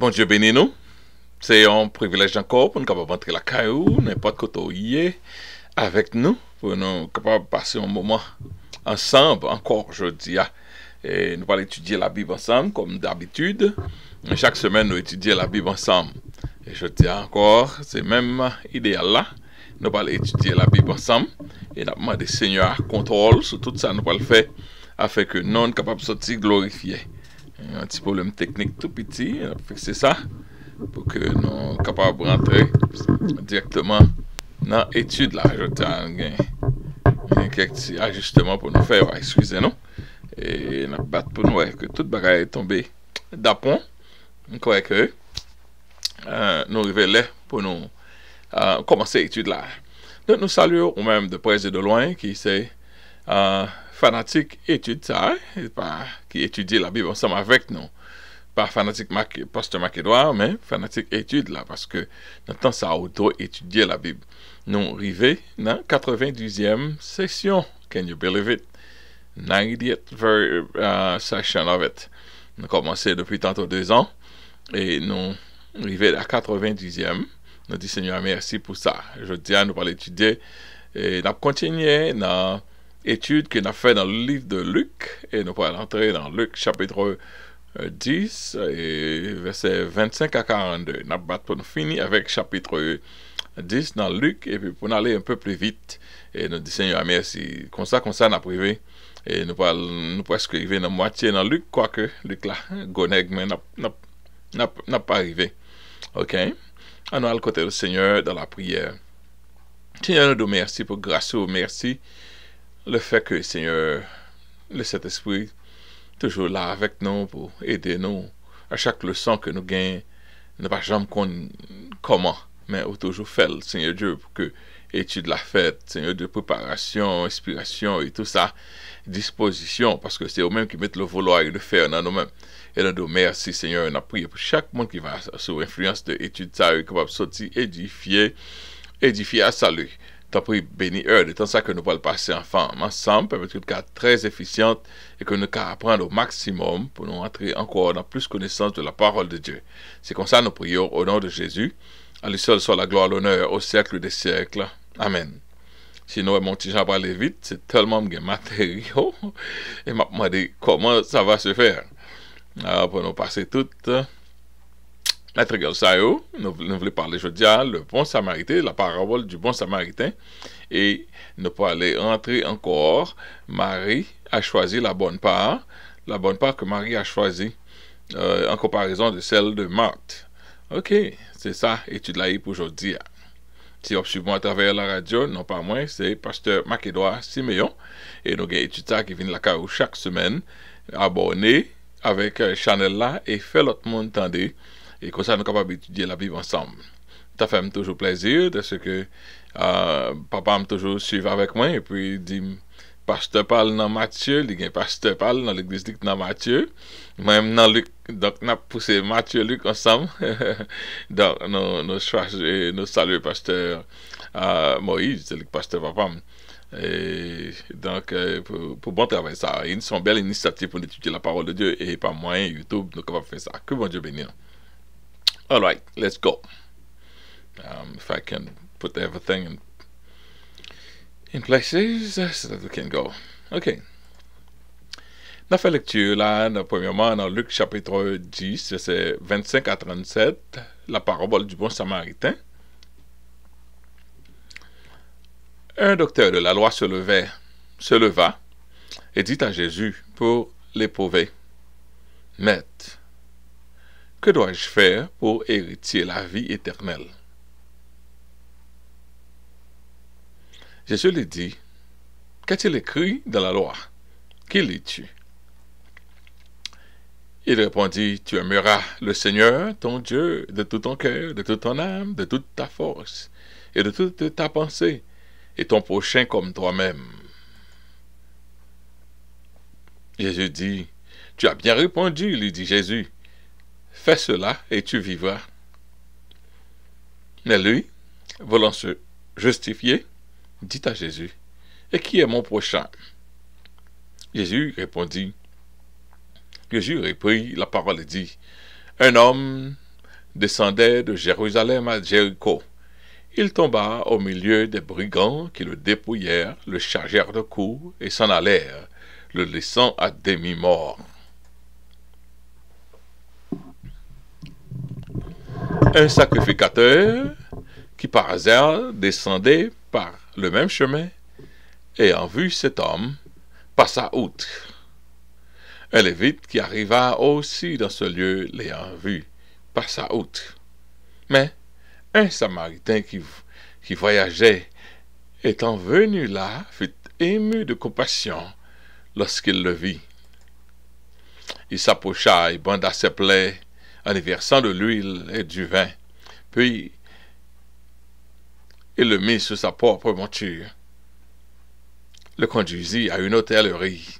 Bon Dieu bénis nous. C'est un privilège encore pour nous capables rentrer la caillou, n'importe y avec nous, pour nous capables passer un moment ensemble encore aujourd'hui. Et nous allons étudier la Bible ensemble, comme d'habitude. Chaque semaine, nous étudions la Bible ensemble. Et je dis encore, c'est même idéal là. Nous allons étudier la Bible ensemble. Et nous demandé Seigneur contrôle sur tout ça, nous allons faire afin que nous soyons capables de sortir glorifiés. Yon ti problem teknik tout piti, yon fikse sa pou ke nou kapab rentre direktman nan etude la. Jote an gen, gen kek ti ajusteman pou nou fè, yon ekskwize nou. E nap bat pou nou wè ke tout bagay tombe dapon. Nkwa wè ke euh, nou rive lè pou nou komanse euh, etude la. Nou saluyo ou mèm de prez et de loin ki se... Euh, fanatik etude sa, eh? ki etudye la Bib ansam avèk nou. Pa fanatik poste makedwa, men fanatik etude la, paske nan tan sa auto etudye la Bib. Nou rive nan 92e seksyon, can you believe it? 90th ver, uh, section of it. Nou komanse depi tanto 2 an, e nou rive la 92e, nou di Seigneur merci pou sa. Je di an nou pal etudye, e nap kontinye nan... l'étude que nous avons fait dans le livre de Luc et nous allons entrer dans Luc chapitre 10 et verset 25 à 42. Nous allons finir avec chapitre 10 dans Luc et puis pour aller un peu plus vite et nous disons Seigneur merci. Comme ça, comme ça, nous privé et nous allons presque arriver dans moitié dans Luc, quoique Luc là, Goneg, mais n'a pas arrivé. Ok? On a le côté du Seigneur dans la prière. Seigneur, nous merci pour grâce merci le fait que Seigneur, le Saint-Esprit, toujours là avec nous pour aider nous à chaque leçon que nous gagnons. Ne pas jamais comment, mais toujours faire, Seigneur Dieu, pour que étude la fête, Seigneur de préparation, inspiration et tout ça, disposition, parce que c'est eux-mêmes qui mettent le vouloir et le faire dans nous-mêmes. Et nous merci Seigneur, on a prié pour chaque monde qui va sous influence de l'étude ça, capable de sortir édifié, édifié à salut. Béni eux, de temps ça que nous pouvons passer ensemble, ensemble, permettre que nous très efficiente et que nous puissions apprendre au maximum pour nous entrer encore dans plus connaissance de la parole de Dieu. C'est comme ça que nous prions au nom de Jésus. À lui seul soit la gloire, l'honneur au siècle des siècles. Amen. Sinon, mon petit Jean parler vite, c'est tellement de matériaux. Et m'a demandé comment ça va se faire. Alors, pour nous passer toute la ça, nous, nous voulons parler aujourd'hui le bon samaritain, la parabole du bon samaritain. Et nous aller entrer encore. Marie a choisi la bonne part, la bonne part que Marie a choisie euh, en comparaison de celle de Marthe. Ok, c'est ça, étude la pour aujourd'hui. Si vous suivez à travers la radio, non pas moi, c'est Pasteur Macédoine Siméon. Et nous avons étudié qui vient la caille chaque semaine. Abonnez avec euh, Chanel là et fait l'autre monde. Et comme ça, nous sommes capables d'étudier la Bible ensemble. Ça fait toujours plaisir de ce que euh, papa me toujours suivre avec moi et puis dit pasteur parle dans Matthieu, il y pasteur parle dans l'église dans Matthieu. Même dans Luc, donc nous avons poussé Matthieu et Luc ensemble. donc nous, nous, nous saluons pasteur euh, Moïse, c'est le pasteur papa. Et donc, euh, pour, bon travail, ça, une sont belle initiative pour étudier la parole de Dieu et pas moyen YouTube, donc on va faire ça. Que bon Dieu bénisse. All right, let's go. Um, if I can put everything in in places so that we can go. OK. Dans la lecture, là, premièrement, dans Luc chapitre 10, c'est 25 à 37, la parabole du bon samaritain. Un docteur de la loi se levait, leva et dit à Jésus pour l'éprouver, Maître, que dois-je faire pour hériter la vie éternelle? Jésus lui dit, Qu'a-t-il écrit dans la loi? Qui lis-tu? Il répondit, Tu aimeras le Seigneur, ton Dieu, de tout ton cœur, de toute ton âme, de toute ta force et de toute ta pensée, et ton prochain comme toi-même. Jésus dit, Tu as bien répondu, lui dit Jésus. Fais cela et tu vivras. Mais lui, voulant se justifier, dit à Jésus, Et qui est mon prochain? Jésus répondit, Jésus reprit la parole et dit, Un homme descendait de Jérusalem à Jéricho. Il tomba au milieu des brigands qui le dépouillèrent, le chargèrent de coups et s'en allèrent, le laissant à demi-mort. Un sacrificateur qui par hasard descendait par le même chemin, ayant vu cet homme, passa outre. Un lévite qui arriva aussi dans ce lieu, l'ayant vu, passa outre. Mais un samaritain qui, qui voyageait, étant venu là, fut ému de compassion lorsqu'il le vit. Il s'approcha et banda ses plaies en y versant de l'huile et du vin. Puis il le mit sur sa propre monture, le conduisit à une hôtellerie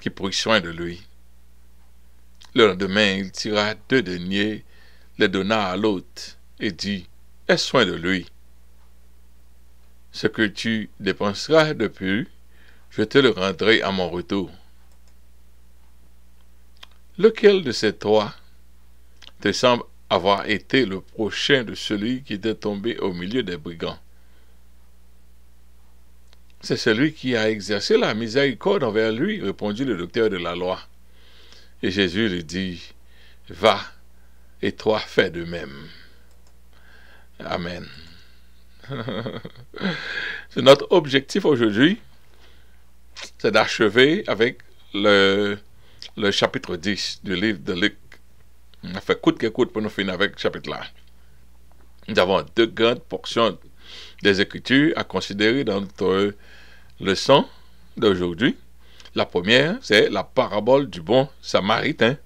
qui prit soin de lui. Le lendemain, il tira deux deniers, les donna à l'hôte et dit, Aie soin de lui. Ce que tu dépenseras de plus, je te le rendrai à mon retour. Lequel de ces trois te semble avoir été le prochain de celui qui était tombé au milieu des brigands c'est celui qui a exercé la miséricorde envers lui, répondit le docteur de la loi. Et Jésus lui dit, Va, et toi fais de même. Amen. c'est notre objectif aujourd'hui, c'est d'achever avec le, le chapitre 10 du livre de Luc. On a fait coûte que coûte pour nous finir avec ce chapitre-là. Nous avons deux grandes portions des Écritures à considérer dans notre leçon d'aujourd'hui. La première, c'est la parabole du bon samaritain.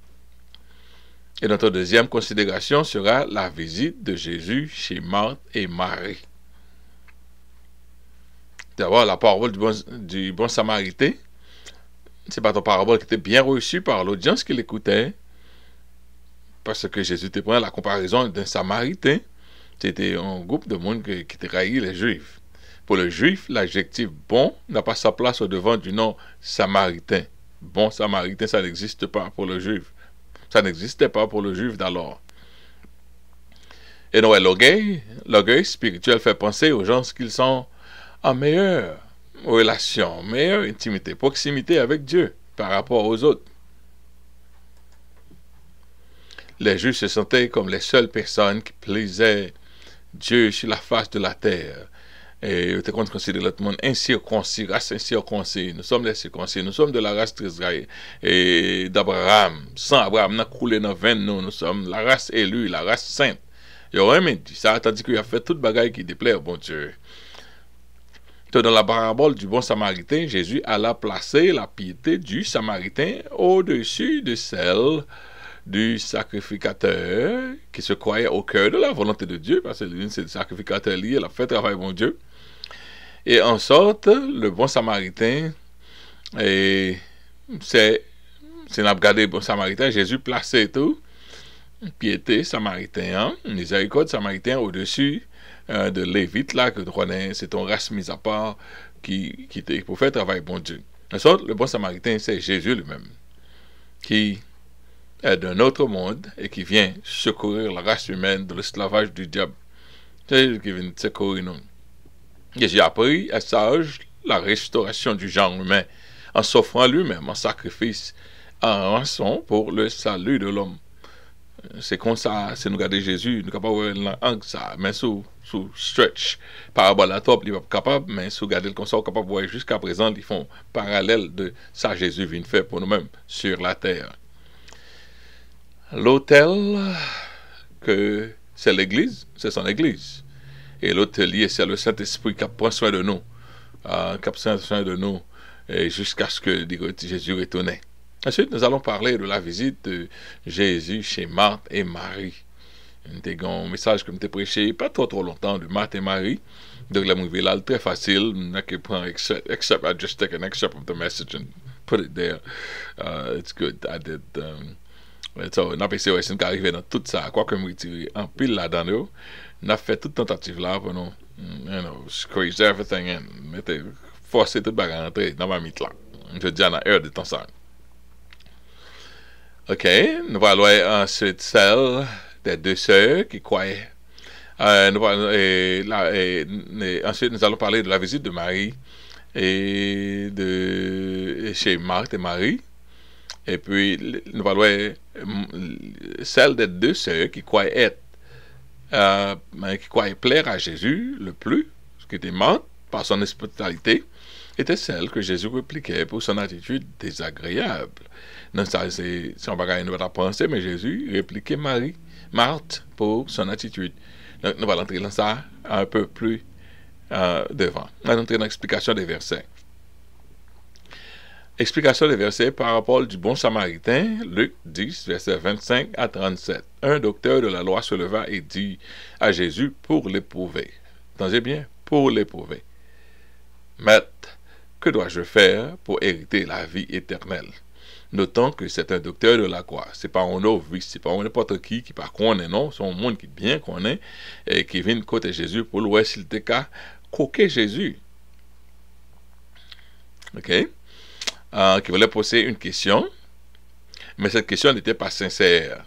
Et notre deuxième considération sera la visite de Jésus chez Marthe et Marie. D'abord, la parabole du bon, du bon samaritain. C'est pas une parabole qui était bien reçue par l'audience qui l'écoutait. Parce que Jésus te prend la comparaison d'un samaritain. C'était un groupe de monde qui, trahit les Juifs. Pour le juif, l'adjectif bon n'a pas sa place au devant du nom samaritain. Bon samaritain, ça n'existe pas pour le juif. Ça n'existait pas pour le juif d'alors. Et donc, l'orgueil, l'orgueil spirituel fait penser aux gens qu'ils sont en meilleure relation, meilleure intimité, proximité avec Dieu par rapport aux autres. Les juifs se sentaient comme les seules personnes qui plaisaient Dieu sur la face de la terre. Et tu considère le monde incirconcis, race incirconcis. Nous sommes les circoncis, nous sommes de la race d'Israël et d'Abraham. Sans Abraham, nous coulé dans 20 nous, nous sommes la race élue, la race sainte. Il aurait même dit ça, tandis qu'il a fait toute bagaille qui déplaît au bon Dieu. Dans la parabole du bon samaritain, Jésus alla placer la piété du samaritain au-dessus de celle du sacrificateur qui se croyait au cœur de la volonté de Dieu, parce que c'est le sacrificateur lié, il a fait travail bon Dieu. Et en sorte, le bon samaritain, c'est, c'est n'a regardé bon samaritain, Jésus plaçait tout, piété samaritain, miséricorde samaritain au-dessus euh, de Lévite, là, que c'est ton race mise à part qui, qui pour faire travail bon Dieu. En sorte, le bon samaritain, c'est Jésus lui-même, qui d'un autre monde et qui vient secourir la race humaine de l'esclavage du diable. C'est Jésus qui vient secourir nous. Jésus a appris à sage la restauration du genre humain en s'offrant lui-même en sacrifice, en rançon pour le salut de l'homme. C'est comme ça, c'est nous garder Jésus, nous capable de ça, mais sous, sous stretch, parabole à top, il n'est pas capable, mais sous garder le consort, capable de voir jusqu'à présent, ils font parallèle de ça Jésus vient faire pour nous-mêmes sur la terre. L'hôtel, que c'est l'église, c'est son église. Et l'hôtelier, c'est le Saint-Esprit qui prend soin de nous, euh, qui prend soin de nous jusqu'à ce que Jésus retourne. Ensuite, nous allons parler de la visite de Jésus chez Marthe et Marie. Un message que je prêché pas trop trop longtemps de Marthe et Marie. Donc, la là, très facile. Je peux prendre except, except I just take an of the message and put it there. Uh, it's good. I did. Um, So, nan pe se wè sin ka rive nan tout sa, kwa ke m ritiri an pil la dan yo, nan fe tout tentative la pou nou, mm, you know, squeeze everything in, mette, force tout baga rentre nan ma mit la. M se diyan nan er de tan sa. Ok, nou va lwè answit sel de de sè ki kwaye. Euh, nou va, et, la, et, et, ensuite, nous allons parler de la visite de Marie et de chez Marthe et Marie. Et puis, nous allons celle des deux sœurs qui croyaient être, euh, qui croyaient plaire à Jésus le plus, ce qui était Marthe par son hospitalité, était celle que Jésus répliquait pour son attitude désagréable. Non, ça, c'est son bagage nous va penser, mais Jésus répliquait Marie, Marthe, pour son attitude. Donc, nous allons entrer dans ça un peu plus euh, devant. On va entrer dans l'explication des versets. Explication des versets par rapport du bon samaritain, Luc 10, versets 25 à 37. Un docteur de la loi se leva et dit à Jésus pour l'éprouver. Entendez bien, pour l'éprouver. Maître, que dois-je faire pour hériter la vie éternelle? Notons que c'est un docteur de la croix. C'est pas un novice, c'est pas n'importe qui qui par contre non, c'est un monde qui bien connaît et qui vient côté Jésus pour louer s'il était cas coquer Jésus. OK? euh, qui voulait poser une question, mais cette question n'était pas sincère.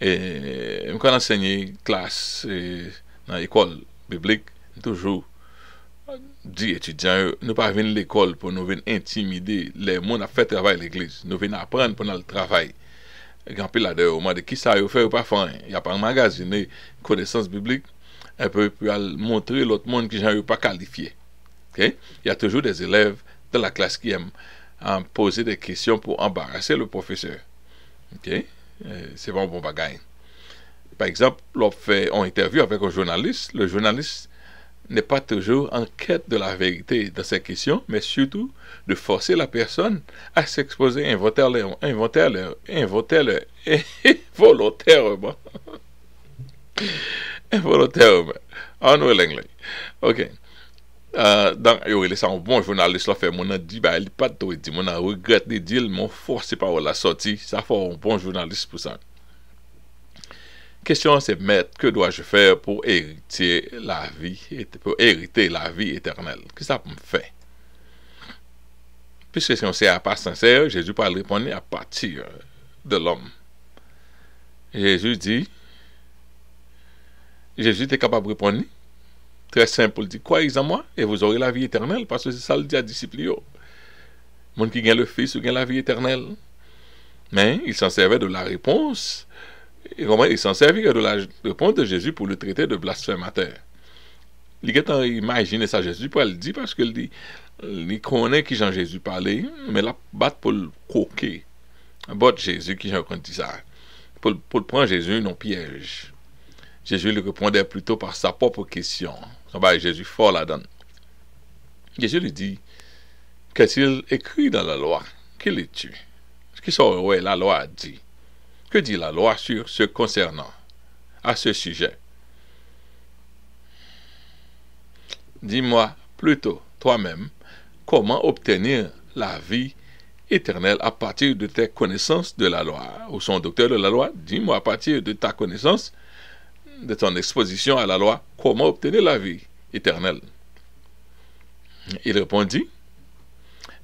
Et quand enseigné classe euh, dans l'école biblique, toujours dit étudiants, nous pas venir l'école pour nous venir intimider les gens à faire travail à l'église. Nous venons apprendre pendant le travail. Grand pile là-dedans, on m'a dit qui ça a fait ou pas fait. Il n'y a pas un magasiné connaissance biblique. Un peu pour montrer l'autre monde qui n'est pas qualifié. Il y a toujours des élèves de la classe qui aiment poser des questions pour embarrasser le professeur. Euh, c'est bon bon bagaille. Par exemple, lorsqu'on fait interview avec un journaliste, le journaliste n'est pas toujours en quête de la vérité dans ces questions, mais surtout de forcer la personne à s'exposer involontairement, involontairement, involontairement, involontairement, en anglais. OK. Euh, donc, il y a un bon journaliste qui fait, mon dit, bah, il pas de dit, mon regrette de dire, mon force pas la sortie, ça fait un bon journaliste pour ça. Question c'est, maître, que dois-je faire pour hériter la vie, pour hériter la vie éternelle? Qu'est-ce que ça me fait? Puisque si on sait à pas sincère, Jésus parle répondre à partir de l'homme. Jésus dit, Jésus était capable de répondre, très simple, il dit, croyez en moi et vous aurez la vie éternelle, parce que c'est ça le dit à disciple. Monde qui gagne le Fils gagne la vie éternelle. Mais il s'en servait de la réponse comment il s'en servir de la réponse de Jésus pour le traiter de blasphémateur? Il a imaginé ça Jésus pour le dire parce qu'il dit, il connaît qui Jean-Jésus parlait, mais là, bat pour le coquer. Bat Jésus qui Jean dit ça. Pour, pour prendre Jésus non piège. Jésus lui répondait plutôt par sa propre question. Jésus fort là-dedans. Jésus lui dit, qu'est-il écrit dans la loi? Qu'il est tu? Ce qui sort, ouais, la loi dit. Que dit la loi sur ce concernant à ce sujet? Dis-moi plutôt toi-même comment obtenir la vie éternelle à partir de tes connaissances de la loi? Ou son docteur de la loi, dis-moi à partir de ta connaissance, de ton exposition à la loi, comment obtenir la vie éternelle? Il répondit,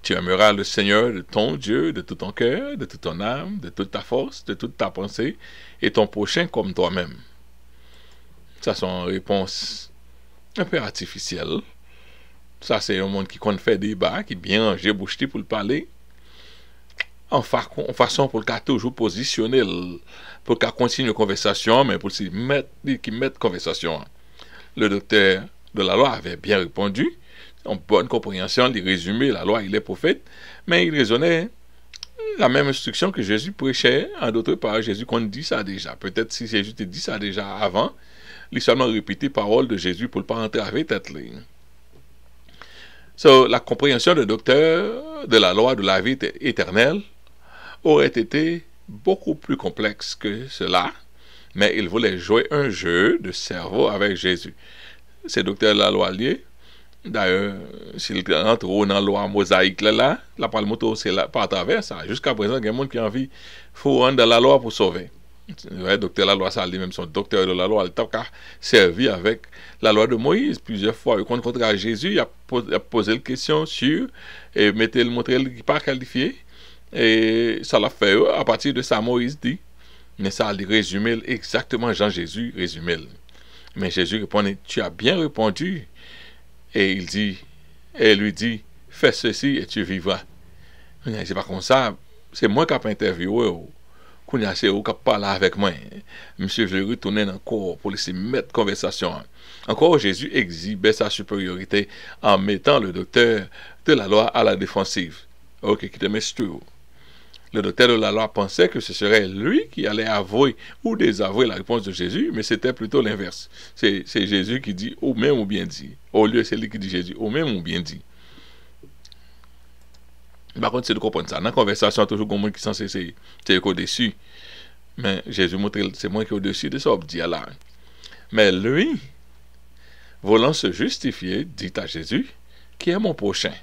tu aimeras le Seigneur de ton Dieu de tout ton cœur, de toute ton âme, de toute ta force, de toute ta pensée, et ton prochain comme toi-même. Ça, c'est une réponse un peu artificielle. Ça, c'est un monde qui compte faire débat, qui est bien rangé, bouché pour le parler. En, façon pour le cas toujours positionner, pour le cas continuer la conversation, mais pour qu'il mettre, qui mette conversation. Le docteur de la loi avait bien répondu en bonne compréhension, il résumait la loi, il est prophète, mais il raisonnait la même instruction que Jésus prêchait, en d'autres paroles, Jésus qu'on dit ça déjà. Peut-être si Jésus te dit ça déjà avant, il seulement répété parole de Jésus pour ne pas entraver tête ligne. So, la compréhension de docteur de la loi de la vie éternelle aurait été beaucoup plus complexe que cela, mais il voulait jouer un jeu de cerveau avec Jésus. Ces docteurs de la loi liés D'ailleurs, s'il rentre dans la loi mosaïque là, la parole moto, c'est pas à travers ça. Jusqu'à présent, il y a des gens qui ont envie, faut rentrer dans la loi pour sauver. Le docteur la loi, ça lui-même, son docteur de la loi, il a servi avec la loi de Moïse plusieurs fois. Quand il à Jésus, il a posé, la question sur, et mettait le montrer pas qualifié. Et ça l'a fait à partir de ça, Moïse dit. Mais ça, il résume exactement Jean-Jésus résumé. Mais Jésus répondait, tu as bien répondu. Et il dit, et lui dit, fais ceci et tu vivras. C'est pas comme ça. C'est moi qui ai interviewé. Qu'on a qui parlé avec moi. Monsieur veut retourner encore pour laisser mettre conversation. Encore, Jésus exhibait sa supériorité en mettant le docteur de la loi à la défensive. Ok, qui te met le docteur de la loi pensait que ce serait lui qui allait avouer ou désavouer la réponse de Jésus, mais c'était plutôt l'inverse. C'est Jésus qui dit ou même ou bien dit. Au lieu, c'est lui qui dit Jésus ou même ou bien dit. Par contre, c'est de comprendre ça. Dans la conversation, toujours quelqu'un qui est censé au-dessus. Mais Jésus montre c'est moi qui est au-dessus de ça, dit. Mais lui, voulant se justifier, dit à Jésus, qui est mon prochain.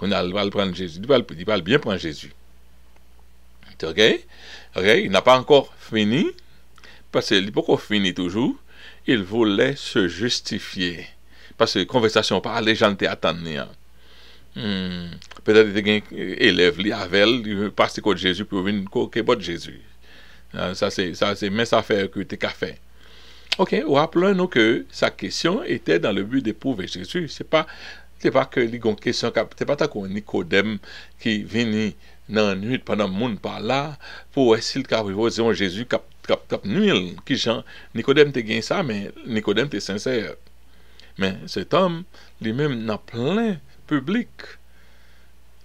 On va le prendre Jésus. Il va bien prendre Jésus. OK? Il n'a pas encore fini, parce qu'il n'est pas encore fini toujours. Il voulait se justifier. Parce que conversation par les gens. Hein. Hmm. Peut-être qu'il y a un élève, il avait, parce que Jésus pour venir de Jésus. Ah, ça, c'est, ça fait que tu as fait. Ok, rappelons-nous que sa question était dans le but d'éprouver Jésus. C'est pas, c'est pas que question, c'est pas ta Nicodème qui vient nan nuit pendant moun par là pour essayer de Jésus cap cap cap nuit qui Jean Nicodème te gagne ça mais Nicodème était sincère. Mais cet homme lui-même dans plein public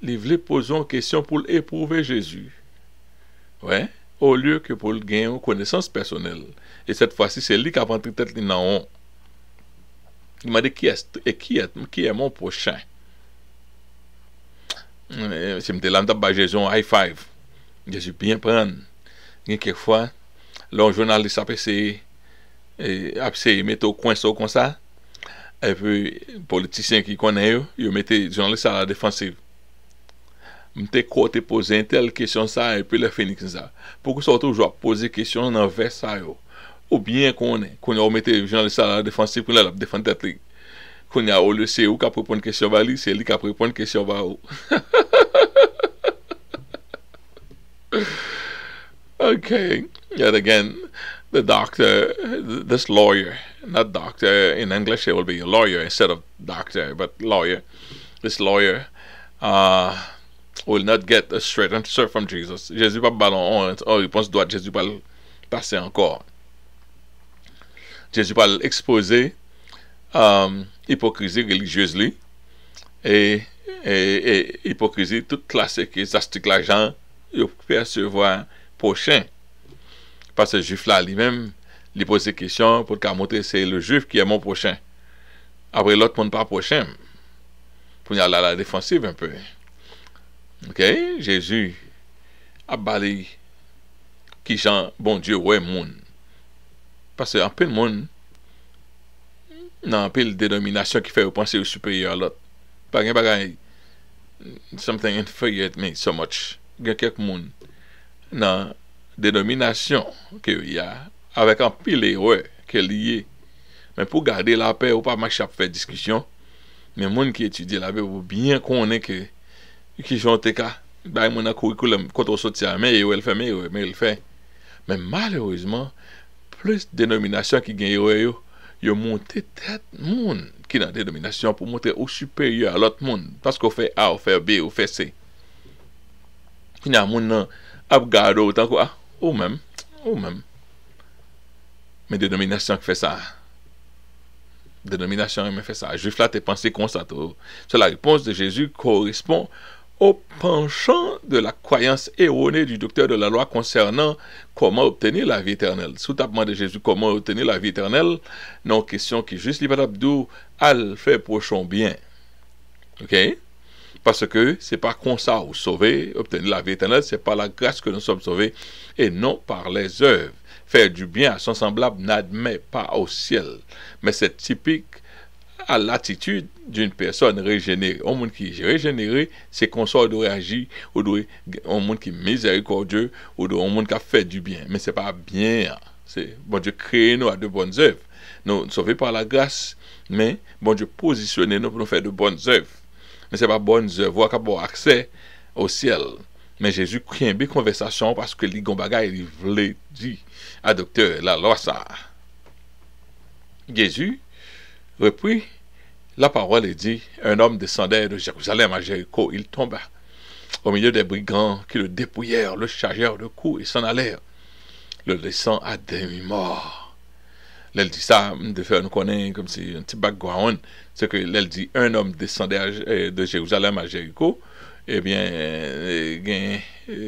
il voulait poser une question pour éprouver Jésus. Ouais au lieu que pour gagner une connaissance personnelle et cette fois-ci c'est lui qui a rentré tête dans il m'a dit qui est, est, qui est mon prochain? Se mte lan tap ba jezon high five. Jesu bien pran. Gen kek fwa, lon jounalist ap ese, e, ap ese mette ou kwen so kon sa, epi politisyen ki konen yo, yo mette jounalist a la defansiv. Mte kote pose entel kesyon sa, epi le fenik sa. Poukou sa toujwa pose kesyon nan ve sa yo. Ou bien konen, konen yo mette jounalist a la defansiv, konen la defantet li. Koun ya ou le se ou ka prepon kesyon ba li, se okay, yet again, the doctor, this lawyer, not doctor, in English it will be a lawyer instead of doctor, but lawyer, this lawyer, uh, will not get a straight answer from Jesus. Jésus pa balon, oh, réponse doit, Jésus pa passer encore. Jésus pa l'exposer, um, hypocrisie religieuse li, et, hypocrisie toute classique, et zastik la gens, yo percevoir prochain. Parce que le juif lui-même, il pose des questions pour qu'à montrer c'est le juif qui est mon prochain. Après l'autre monde pas prochain. Pour y aller à la défensive un peu. Ok? Jésus a bali qui Jean, bon Dieu, ouais, monde. Parce qu'un peu de monde, nan pil denominasyon ki fè ou panse ou superior lot. Pa gen bagay, something inferior it means so much. Gen kek moun nan denominasyon ki ou ya, avek an pil erwe ke liye. Men pou gade la pe ou pa mak chap fè diskisyon, men moun ki etudye la pe ou bien konen ke ki jonte ka, bay moun an kourikulem koto soti a, men erwe el fè, me erwe, men el fè. Men malerouzman, plus denominasyon ki gen yo yo, yo monte tet moun ki nan denominasyon pou monte ou superye a lot moun. Paske ou fe A, ou fe B, ou fe C. Ki nan moun nan ap gado ou tankou a, ou men, ou men. Men denominasyon ki fe sa. Denominasyon ki fe sa. Jif la te panse konsato. Se la repons de Jezu korespon au penchant de la croyance erronée du docteur de la loi concernant comment obtenir la vie éternelle. Sous tapement de Jésus, comment obtenir la vie éternelle, non question qui juste l'ibadabdou al fait prochon bien. Ok? Parce que c'est pas comme ça ou sauver, obtenir la vie éternelle, c'est par la grâce que nous sommes sauvés et non par les œuvres. Faire du bien à son semblable n'admet pas au ciel. Mais c'est typique à l'attitude d'une personne régénérée. Un monde qui est régénéré, c'est qu'on doit agir, ou doit, un monde qui est miséricordieux, ou un monde qui a fait du bien. Mais c'est pas bien. C'est bon Dieu créé nous à de bonnes œuvres. Nous sauvés par la grâce, mais bon Dieu positionné nous pour nous faire de bonnes œuvres. Mais c'est pas bonnes œuvres, avoir accès au ciel. Men Jezu kwenbe konversasyon paske li gom bagay li vle di a doktor la lo sa. Jezu repri la parole di, un om descendè de Jérusalem a Jericho, il tomba au milieu des brigands qui le dépouillèrent, le chargèrent de coups et s'en allèrent, le laissant à demi-mort. L'elle dit ça, de faire nous comme si un petit background, c'est que l'elle dit un homme descendait de Jérusalem à Jéricho, eh gen,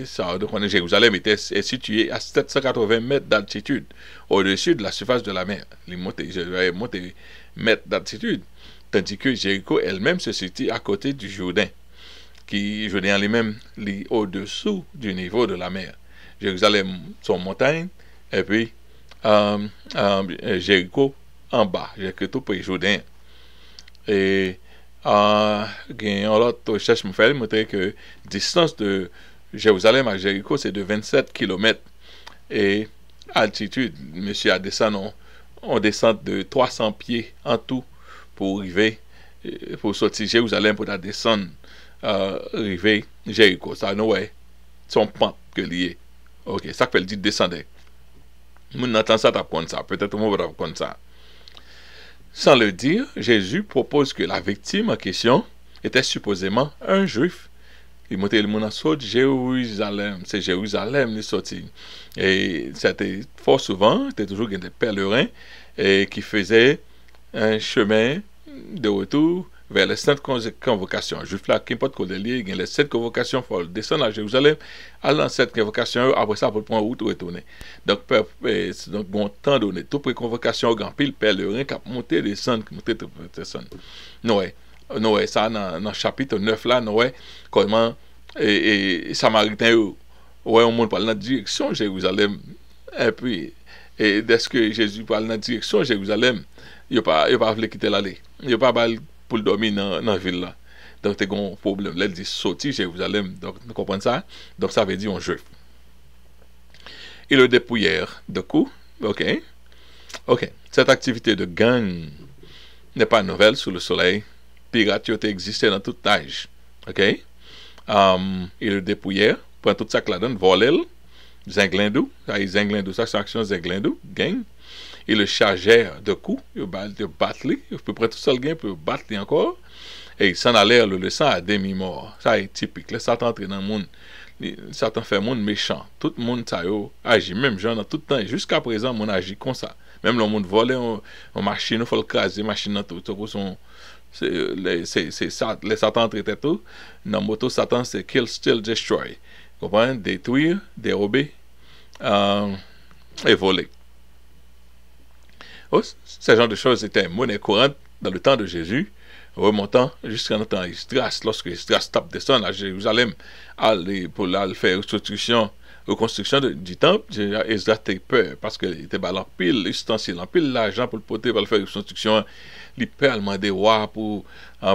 sa ou de konen Jérusalem ete situye a 780 mètre d'altitude ou dessus de la soufase de la mer. Li monte mètre d'altitude. Tanti ke Jéricho el mèm se situye a kote du Jourdain. Ki Jourdain li mèm li ou dessous du nivou de la mer. Jérusalem son montagne, epi Jéricho en bas. Jéricho pou Jourdain. E... yon lot to chèche mou fèl, mou tè ke distans de Jérusalem a Jericho, se de 27 km et altitude, mèche a desan on desan de 300 piye an tou pou rive pou soti Jérusalem pou ta desan rive Jericho sa nou wè, son pant ke liye, ok, sa kpèl di desan dek moun nan tan sa tap kon sa, pètè tou moun wè tap kon sa Sans le dire, Jésus propose que la victime en question était supposément un juif. Il montait le monde en Jérusalem. C'est Jérusalem, il sorti. Et c'était fort souvent, c'était toujours des pèlerins et qui faisaient un chemin de retour vers les saintes convocations. Juste là, qu'importe quoi les lit, il y a les sept convocations, il faut descendre à Jérusalem, aller dans cette convocation, après ça, pour prendre route, retourner. Donc, c'est donc bon temps donné. Tout pré-convocation, grand pile, pèlerin, cap monter, descendre, monter, descendre. Noé, Noé, ça, dans, dans chapitre 9 là, Noé, comment, et, et Samaritain, ouais, on monte par la direction Jérusalem, et puis, e deske Jezu pal nan direksyon Jeruzalem, yo pa, pa vle kite lale, yo pa bal pou l domi nan, nan vil la. Donk te kon problem, lèl di soti Jeruzalem, donk nou kompren sa, donk sa ve di yon jef. E le depouyer de kou, ok, ok, set aktivite de gang ne pa nouvel sou le soley, pirat yo te egziste nan tout taj, ok, um, e le depouyer, pren tout sa kladan, volel, Zenglendou. A yi zenglendou. Sa aksyon zenglendou. Gang. il le chargèrent de coups, il battu, il peut près tout seul peut battre encore, et il s'en allait le laissant à demi-mort. Ça est typique. Le Satan entre dans le monde. Satan fait le monde méchant. Tout le monde ça agit, même gens dans tout le temps. Jusqu'à présent, on agit comme ça. Même le monde volait en machine, il faut le craser, machine dans tout. C'est les, Satan entre tout. Dans moto, Satan, c'est kill, steal, destroy. Vous comprenez? Détruire, dérober euh, et voler. Oh, ce genre de choses était monnaie courante dans le temps de Jésus, remontant jusqu'à notre temps lorsque Esdras tape descendre à Jérusalem pour aller faire reconstruction, reconstruction du temple, Esdras était peur parce qu'il était en pile ustensile, en pile l'argent pour le porter pour faire reconstruction. Il peut demander roi pour,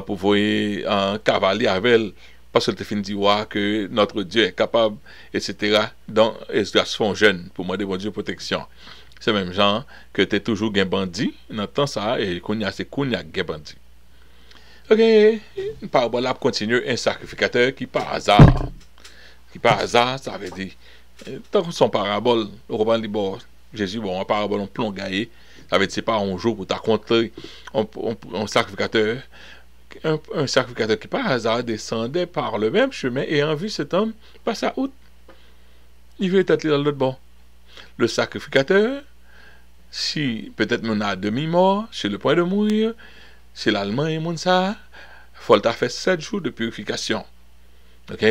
pour voyer un cavalier avec parce qu'il fin dit roi que notre Dieu est capable, etc. Donc, Esdras font jeune pour demander bon Dieu protection. Se menm jan ke te toujou gen bandi, nan tan sa, e konya se konya gen bandi. Ok, parabol ap kontinu, en sakrifikater ki pa azar. Ki pa azar, sa ve di, tan kon son parabol, rouban li bo, jesu bon, parabol an plon gaye, sa ve di se pa anjou pou ta kontre, an sakrifikater, an sakrifikater ki pa azar, descende par le menm chemen, e an vi set an, pa sa out, i ve etat li dal lot bon. Le sakrifikater, si peut-être on a demi-mort, sur le point de mourir, c'est l'Allemagne, mon ça, faut le faire 7 jours de purification. OK?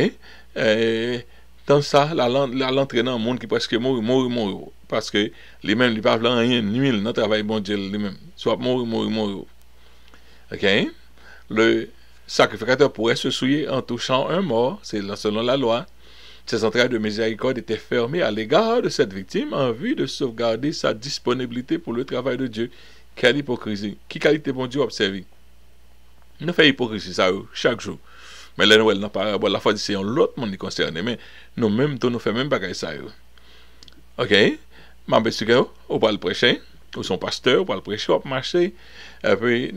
Et dans ça, la l'entraînant monde qui presque mourir, mourir, mourir. Parce que les mêmes, ils parlent rien, nul, dans travail bon Dieu, les mêmes. Soit mourir, mourir, mourir. OK? Le sacrificateur pourrait se souiller en touchant un mort, selon la loi. Ses entrailles de miséricorde étaient fermées à l'égard de cette victime en vue de sauvegarder sa disponibilité pour le travail de Dieu. Quelle hypocrisie. Qui qualité bon Dieu observé? Nous faisons hypocrisie ça chaque jour. Mais là, nous pas la foi c'est l'autre monde concerné. Mais nous-mêmes, nous faisons même pas ça. Ok? Je vais vous prochain. Ou son pasteur pour le prêcher, pour marcher. Et puis,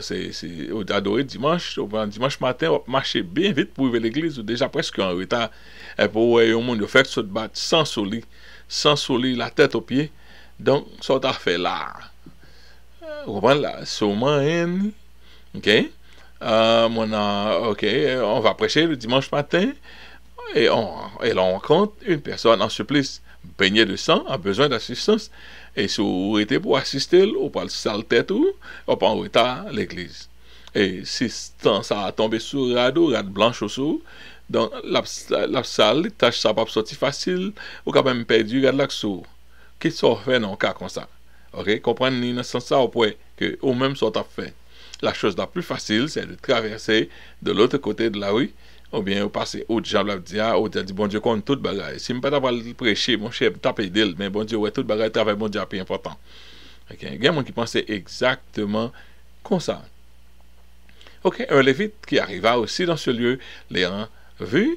c'est au adoré dimanche, dimanche matin, on marcher bien vite pour arriver à l'église, ou déjà presque en retard. Et pour au monde, fait se battre sans soleil, sans soleil, la tête aux pieds. Donc, ça t'a fait là. Vous comprenez là? Sûrement, ok? Euh, on, ok, on va prêcher le dimanche matin et on, et l'on rencontre une personne en supplice, baignée de sang, a besoin d'assistance. E sou rete pou asiste l, ou pal sal tet ou, ou pan reta l ekliz. E si tan sa a tombe sou rado, rad blanche ou sou, dan lap sal, taj sa pap soti fasil, ou kapem perdi rad lak sou. Ki sou fe nan ka kon sa. Ok, kompren ni nan san sa ou pwe, ke ou menm sou tap fe. La chose la plus facile, se de traverser de l'autre kote de la rue, ou bien passer au diable la dire, ou dire, bon Dieu, qu'on tout bagaille. Si je ne pas prêcher, mon chef, taper d'elle, mais bon Dieu, ouais, tout bagaille, travail, bon Dieu, plus important. Ok, il y a qui pensaient exactement comme ça. Ok, un lévite qui arriva aussi dans ce lieu, les vus,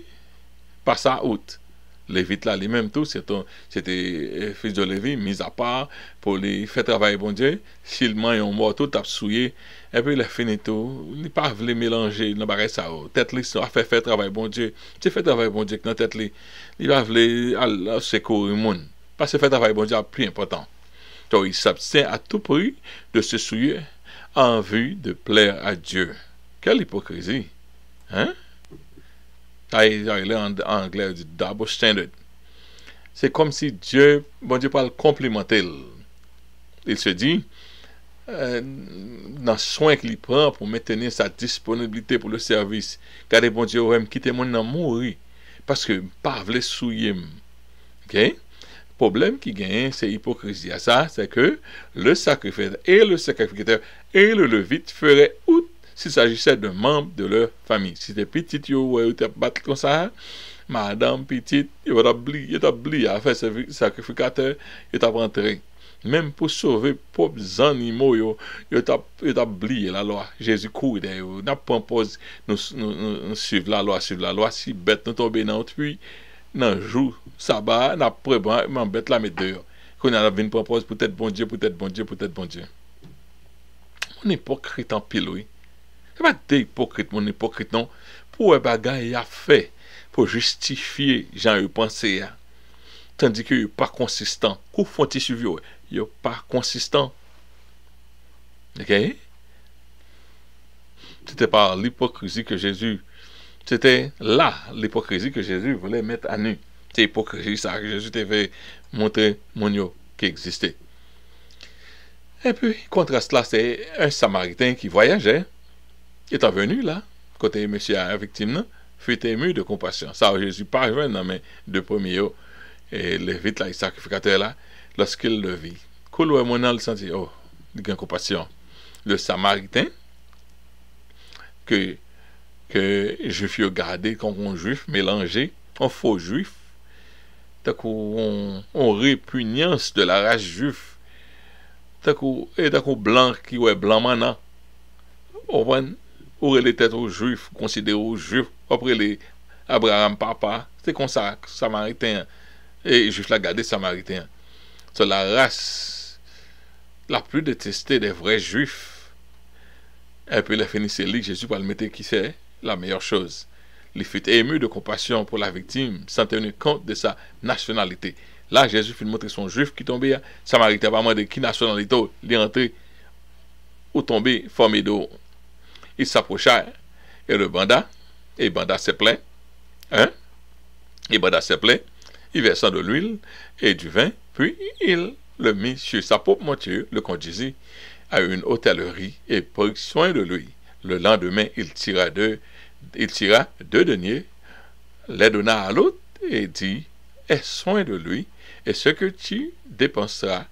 passa outre. Lévite là, lui-même tout, c'était euh, fils de Lévi, mis à part pour les faire travailler bon Dieu. S'il un mort tout, a souillé, et puis il a fini tout. Il n'a pas voulu mélanger, il n'a pas ça. Tête lui, a fait faire travail bon Dieu. C'est fait travail bon Dieu que dans tête lui. Il va voulu secourir le monde. Parce que faire travail bon Dieu est plus important. Donc il s'abstient à tout prix de se souiller en vue de plaire à Dieu. Quelle hypocrisie! Hein? Est en anglais du double standard. C'est comme si Dieu, bon Dieu parle complémentaire. Il se dit, euh, dans soin qu'il prend pour maintenir sa disponibilité pour le service, car bon Dieu aurait quitté mon nom mourir parce que pas voulu souiller. OK? problème qui gagne, c'est hypocrisie. Ça, c'est que le sacrificateur et le sacrificateur et le levite feraient outre s'il s'agissait d'un membre de leur famille. Si t'es petit, yo wè yo te bat kon sa, madame petit, yo t'abli a fè sakrifikatè, yo t'ap rentre. Mèm pou sove pop zanimo yo, yo t'abli la loi. Jésus kou de yo, nap pampoz nou, nou, nou, nou suiv la loi, suiv la loi, si bet nou tombe nan tpuy, nan jou, saba, nap preban, man bet la met deyo. Kon an ap vin pampoz pou tèt bon Diyo, pou tèt bon Diyo, pou tèt bon Diyo. Moun epok kritan pil wè. Se pa de hipokrit moun hipokrit non, pou e bagay a fe pou justifiye jan yu panse ya. Tandi ki yu pa konsistan. Kou fonti suvyo, yu pa konsistan. Ok? Se te pa l'hipokrisi ke Jezu, se te la l'hipokrisi ke Jezu vle met anu. Se hipokrisi sa ke Jezu te ve montre moun yo ki eksiste. E pi, kontrast la, se un Samaritain ki voyaje, Étant venu là, côté monsieur a victime, fut ému de compassion. Ça, Jésus pas dans mes deux premiers et le vite là, sacrificateur là, lorsqu'il le vit. Cool, mon le senti, oh, a compassion. Le samaritain, que, que juif a gardé comme un juif mélangé, un faux juif, on, on répugnance de la race juive, et d'un blanc qui est blanc maintenant. Ou les têtes aux juifs, considérés aux juifs, après les Abraham papa, c'est comme ça, samaritain, et juif l'a gardé samaritain. C'est la race la plus détestée des vrais juifs. Et puis, les Phéniciens, Jésus va le mettre qui c'est la meilleure chose. Il fut ému de compassion pour la victime, sans tenir compte de sa nationalité. Là, Jésus fit montrer son juif qui tombait, samaritain, pas de qui nationalité, il est entré ou tombé formé d'eau il s'approcha et le banda, et banda se plaint, hein, et banda se plaint, il versa de l'huile et du vin, puis il le mit sur sa propre monture, le conduisit à une hôtellerie et prit soin de lui. Le lendemain, il tira deux, il tira deux deniers, les donna à l'autre et dit, aie soin de lui, et ce que tu dépenseras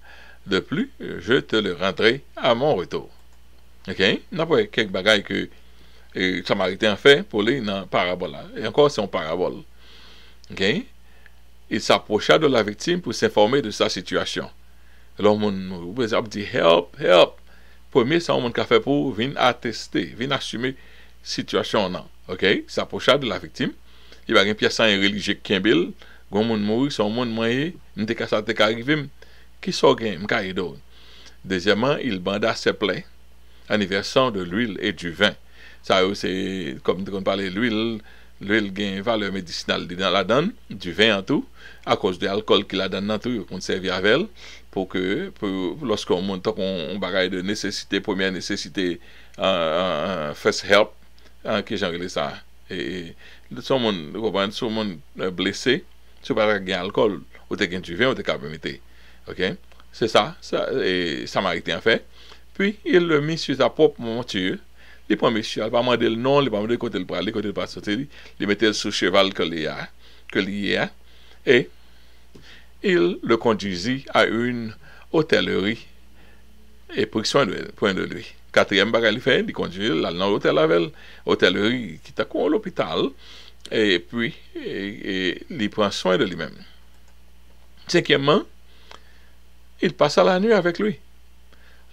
de plus, je te le rendrai à mon retour. Ok, nan pou e kek bagay ke e, euh, Samariten fe pou li nan parabola. E ankor se yon parabol. Ok, il s'aprocha de la viktim pou s'informe de sa situasyon. Lò moun ou bez ap di help, help. Premier sa moun ka fe pou vin ateste, vin asume situasyon nan. Ok, s'aprocha de la viktim. I bagen piya san yon religye kembil. Gon moun mouri, son moun mwenye, mte ka sa te ka arrivim. Ki so gen, mka idon. Dezyèman, il banda se pley. aniversant de l'huil et du vin. Sa yo se, kom te kon pale, l'huil, l'huil gen valeur medisinal di nan la dan, du vin an tou, a kos de alkol ki la dan nan tou, yo konservi avel, pou ke, pou, loske on montok, on bagay de nesesite, premier nesesite, an, an, first help, an ki jan rele sa. E, sou moun, kopan, sou moun blese, sou para gen alkol, ou te gen du vin, ou te kabemite. Ok? Se sa, sa, e, Samarite an fey, Puis, il le mit sur sa propre monture. Il prend monsieur, il va demander le nom, il va demander côté le bras, côté le bras il mettait sur cheval que il a, que il a, et il le conduisit à une hôtellerie et prit soin de, point de lui. Quatrième bagage, il fait, il conduit là dans l'hôtel avec hôtellerie qui est à l'hôpital, et puis, et, il prend soin de lui-même. Cinquièmement, il passa la nuit avec lui.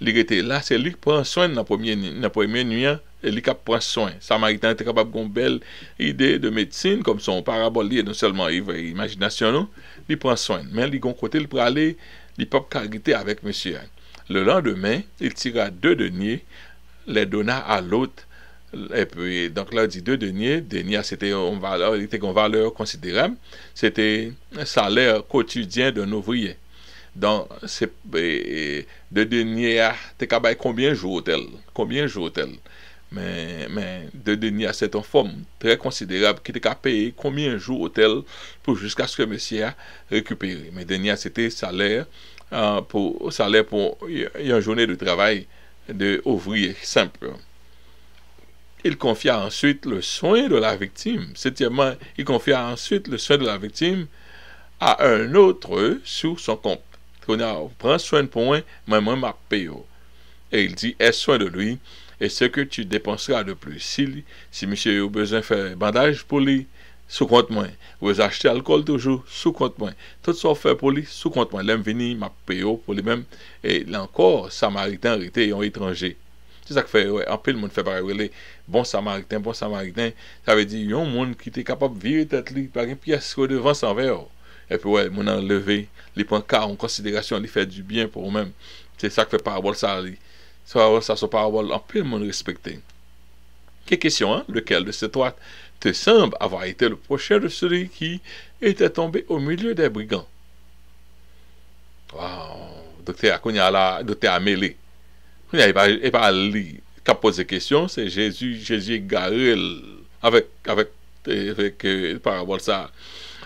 li rete la, se li pran soen nan pwemye nuyen, e li kap pran soen. Samaritan te kapap gon bel ide de medsine, kom son parabol li, non selman imajinasyon nou, li pran soen. Men li gon kote li prale, li pap karite avek monsyen. Le landemen, il tira de denye, le dona alot, Et puis, donc là, dit deux deniers. Deniers, c'était une valeur, c'était une valeur considérable. C'était un salaire quotidien d'un ouvrier. Tu as combien de jours tel Combien de jours tel mais, mais de deniers, c'est une forme très considérable qui t'a payé combien de jours tel pour jusqu'à ce que monsieur a récupéré? Mais deniers, c'était salaire euh, pour salaire pour une journée de travail de ouvrier simple. Il confia ensuite le soin de la victime. Septièmement, il confia ensuite le soin de la victime à un autre sur son compte. Konav, prends soin pour moi, maman m'a payé. Et il dit, aie soin de lui, et ce que tu dépenseras de plus. Si, si monsieur a besoin de faire bandage pour lui, sous compte moi. Vous achetez alcool toujours, sous compte moi. Tout ça fait pour lui, sous compte moi. L'aime venir, m'a payé pour lui-même. Et là encore, Samaritain était un étranger. C'est ça que fait, ouais. En pile, le monde fait pareil. bon bons Samaritains, bons Samaritains. Ça veut dire, il y a un monde qui était capable de virer tête, par une pièce devant sans verre. Et puis, ouais, mon enlevé, il prend cas en considération, il fait du bien pour eux-mêmes. C'est ça que fait parabole ça. Ça, ça, ça parabole, peu le monde respecté. Quelle question, hein? Lequel de ces trois te semble avoir été le prochain de celui qui était tombé au milieu des brigands? Wow, docteur, quand il y a la, docteur Amélie, il n'y a pas, pas qui a posé question, c'est Jésus, Jésus garé avec, avec, avec, euh, parabole ça.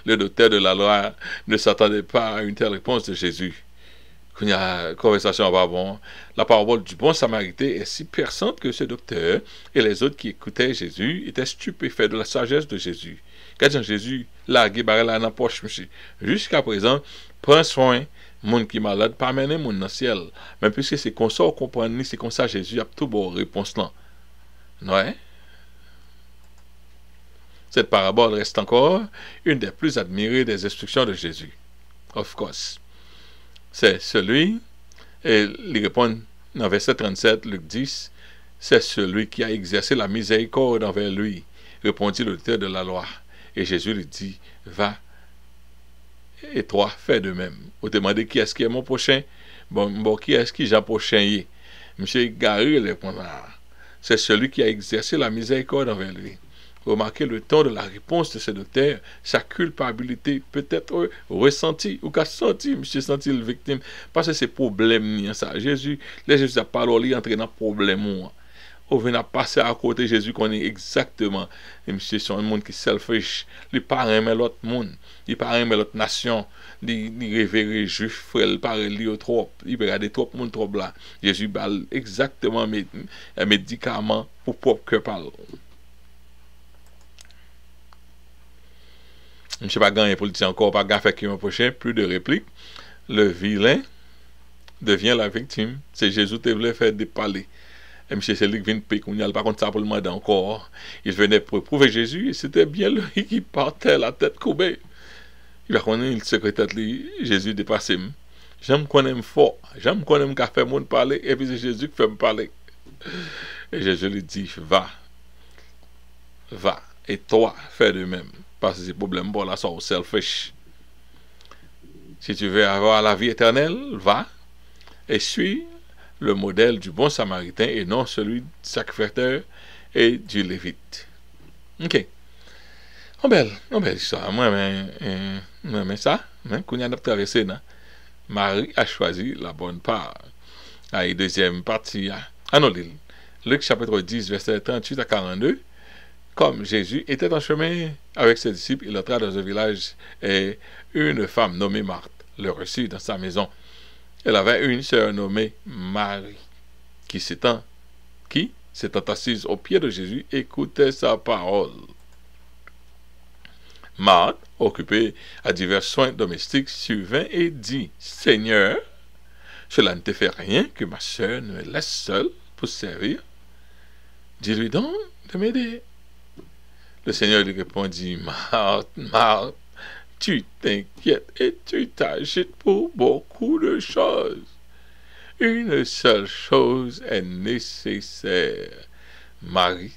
Le docteur de la loi ne s'attendait pas à une telle réponse de Jésus qu'il y a conversation va bon. La parole du bon samaritain est si perçante que ce docteur et les autres qui écoutaient Jésus étaient stupéfaits de la sagesse de Jésus. Quand Jésus largué barre dans poche, jusqu'à présent, prends soin, monde qui est malade, pas mener mon dans le ciel. Mais puisque c'est comme ça, on comprend, c'est comme ça Jésus a tout bon réponse là. Cette parabole reste encore une des plus admirées des instructions de Jésus. Of course c'est celui, et il répond dans verset 37, Luc 10, c'est celui qui a exercé la miséricorde envers lui, répondit l'auteur de la loi. Et Jésus lui dit, va, et toi, fais de même. Vous demandez qui est-ce qui est mon prochain? Bon, bon qui est-ce qui j'ai prochain? Monsieur Gary répond, ah, c'est celui qui a exercé la miséricorde envers lui. Remarquez le temps de la réponse de ce docteur, sa culpabilité peut-être ressentie ou qu'a senti, monsieur senti le victime, parce que c'est problème ça. Jésus, là Jésus a parlé, entré dans problème. On vient passer à côté Jésus qu'on est exactement. Monsieur, c'est un monde qui est selfish. Il parle mais l'autre monde. Il parle mais l'autre nation. Il révère juif, frère, il parle lui trop. Il regarde trop monde trop là. Jésus parle exactement un médicament pour propre que parle. Je ne sais pas gagner politicien encore, pas gaffe qui m'a prochain, plus de répliques. Le vilain devient la victime. C'est Jésus qui voulait faire des palais. Et M. Célic vient de pas contre ça pour le demander encore. Il venait pour prouver Jésus et c'était bien lui qui partait la tête courbée. Il va connaître le secrétaire Jésus dépassé. J'aime qu'on aime fort. J'aime qu'on aime faire mon parler et puis c'est Jésus qui fait me parler. Et Jésus lui dit, va, va, et toi, fais de même. Parce que c'est problème bon là, c'est selfish. Si tu veux avoir la vie éternelle, va et suis le modèle du bon samaritain et non celui du sacrificateur et du lévite. Ok. On belle, on belle histoire. Moi, mais, mais ça, hein, qu'on a traversé, non? Marie a choisi la bonne part. Ah, deuxième partie, ah, ah non, Luc chapitre 10, verset 38 à 42. Comme Jésus était en chemin avec ses disciples, il entra dans un village et une femme nommée Marthe le reçut dans sa maison. Elle avait une sœur nommée Marie, qui s'étant, assise au pied de Jésus, écoutait sa parole. Marthe, occupée à divers soins domestiques, survint et dit, Seigneur, cela ne te fait rien que ma sœur me laisse seule pour servir. Dis-lui donc de m'aider. Le Seigneur lui répondit, Marthe, Marthe, tu t'inquiètes et tu t'agites pour beaucoup de choses. Une seule chose est nécessaire. Marie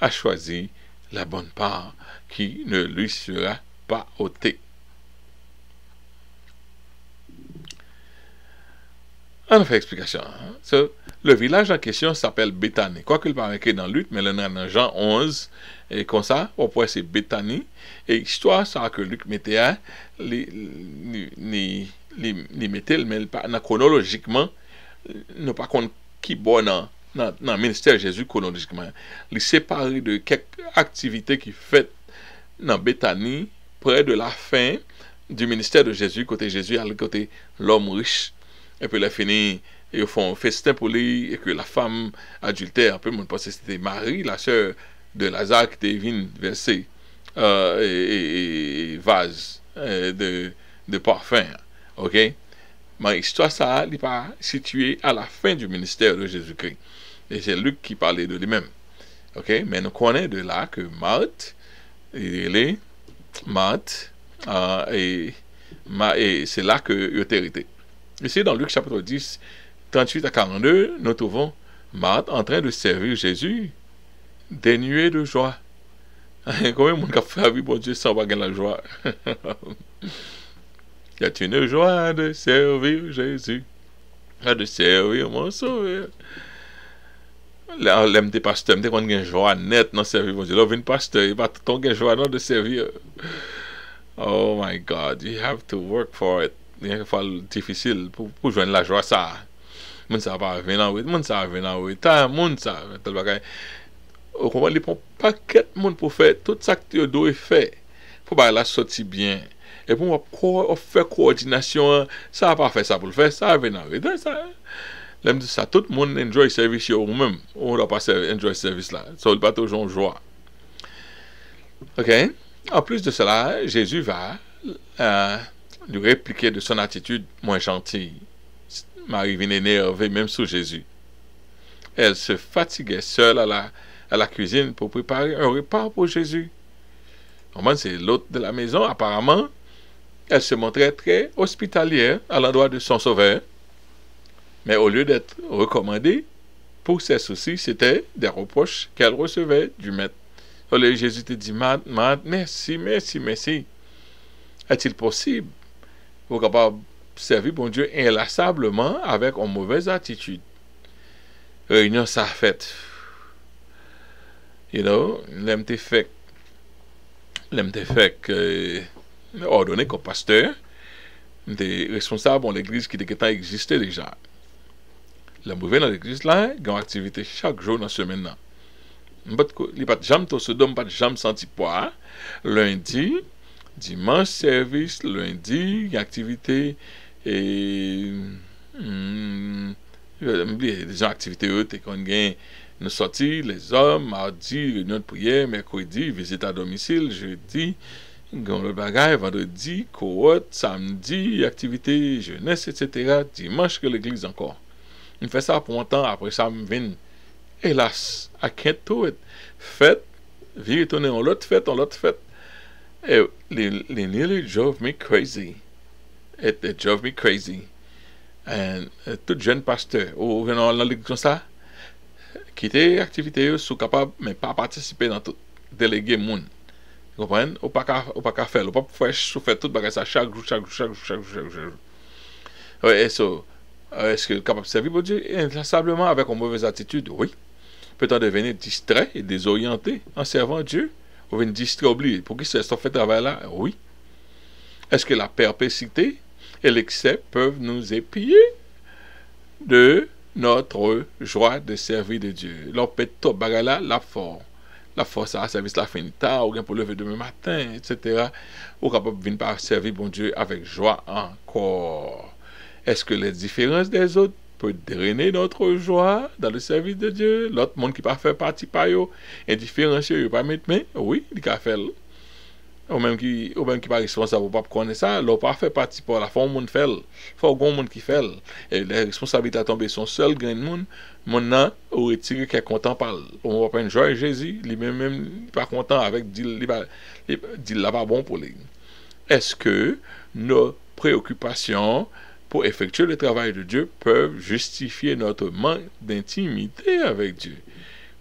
a choisi la bonne part qui ne lui sera pas ôtée. On fait explication. Hein? Le village en question s'appelle Bethany. Quoi qu'il paraît que dans Luc, mais le nom dans Jean 11, et comme ça, on pourrait c'est Bethany. Et histoire, ça que Luc mettait, il mettait, mais pas, chronologiquement, ne pas qu'on qui bon dans le ministère Jésus chronologiquement. Il séparé de quelques activités qui fait dans Bethany, près de la fin du ministère de Jésus, côté Jésus, à côté l'homme riche. Et puis il a fini ils font un festin pour lui, et que la femme adultère, peu, mon que c'était Marie, la sœur de Lazare, qui était venue verser euh, et, vase euh, de, parfum. OK? Mais l'histoire, ça, n'est pas située à la fin du ministère de Jésus-Christ. Et c'est Luc qui parlait de lui-même. OK? Mais nous connaissons de là que Marthe, il est Marthe, euh, et, c'est là que l'autorité. Ici, dans Luc chapitre 10, 38 à 42, nous trouvons Marthe en train de servir Jésus, dénuée de joie. Combien de monde a fait la vie, bon Dieu, sans avoir la joie? Il y a une joie de servir Jésus, de servir mon sauveur. Lèm te pasteur, mte kon gen jwa net nan servi bon diyo. Lò vin pasteur, kon gen jwa nan de servi. Oh my God, you have to work for it. Yon fal difisil pou jwen la jwa sa. moun sa pa ven an wet, moun sa ven an wet, ta moun sa, tel bagay. Ou konwen li pon paket moun pou fè, tout sa ki yo do e fè, pou ba la soti byen. E pou wap ko, fè koordinasyon, sa pa fè sa pou l fè, sa ven an wet, sa... Lèm di sa, tout moun enjoy service yo ou mèm, ou wap pa enjoy service la, sa ou l pato joun jwa. Ok, en plus de cela, Jésus va euh, lui répliquer de son attitude moins gentille. Marie venait énervée même sous Jésus. Elle se fatiguait seule à la, cuisine pour préparer un repas pour Jésus. C'est l'hôte de la maison, apparemment. Elle se montrait très hospitalière à l'endroit de son sauveur. Mais au lieu d'être recommandée pour ses soucis, c'était des reproches qu'elle recevait du maître. Jésus te dit, merci, merci, merci. Est-il possible? Vous capable servir bon Dieu inlassablement avec une mauvaise attitude. Réunion ça fait. You know, l'aime fait l'aime fait que ordonné comme pasteur des responsables de l'église qui était existait déjà. La mauvaise dans l'église là, il activité chaque jour dans la semaine là. Il n'y a se donne pas. Lundi, Dimanche, service, lundi, activité, Mbliye, dejan aktivite yo te kon gen nou soti, les om, mardi, reunion de priye, mekwedi, vizita domisil, jeudi, goun lout bagay, vendredi, kouot, samdi, aktivite jeunesse, etc. Dimanche ke l'eglise ankon. M fè sa pou an tan apre sa m vin. Elas, akent tou et. Fèt, vi etone an lot fèt, an lot fèt. E, li li li jove me crazy. It, it drove me crazy. And uh, tout jeune pasteur, ou venan nan lig kon sa, kite aktivite yo sou kapab men pa patisipe nan tout delege moun. Kompren? Ou pa ka fel. Ou pa pou fè sou fè tout bagay sa chak jou, chak jou, chak jou, chak jou, chak jou, chak jou. Ouè, e so, eske kapap servi pou Dieu? Insableman avèk ou mouvez atitude, oui. Peut-on devenir distrait et désorienté en servant Dieu? Ou ven distrait oublié? Pou ki se son fè travè la? Oui. Eske la perpécité et l'excès peuvent nous épier de notre joie de servir de Dieu? Lò pè to bagay la, fòr. la force à service la fin ou bien pour lever demain matin, etc. Ou capable de venir servir bon Dieu avec joie encore. Est-ce que les différences des autres peuvent drainer notre joie dans le service de Dieu? L'autre monde qui pas fait partie par eux, indifférencié, pas mettre mais oui, il a fait. Ou menm ki, ki pa responsable ou pa pou konen sa, lò pa fè pati pou la, fò ou moun fèl, fò ou goun moun ki fèl. E lè responsabilite a tombe son sel gren moun, moun nan ou etire kè kontan pal. Ou moun wapen joy Jezi, li men men pa kontan avèk dil, dil la pa bon pou li. Eske nou preokupasyon pou efektye le travay de Diyo pev justifiye notre man d'intimite avèk Diyo?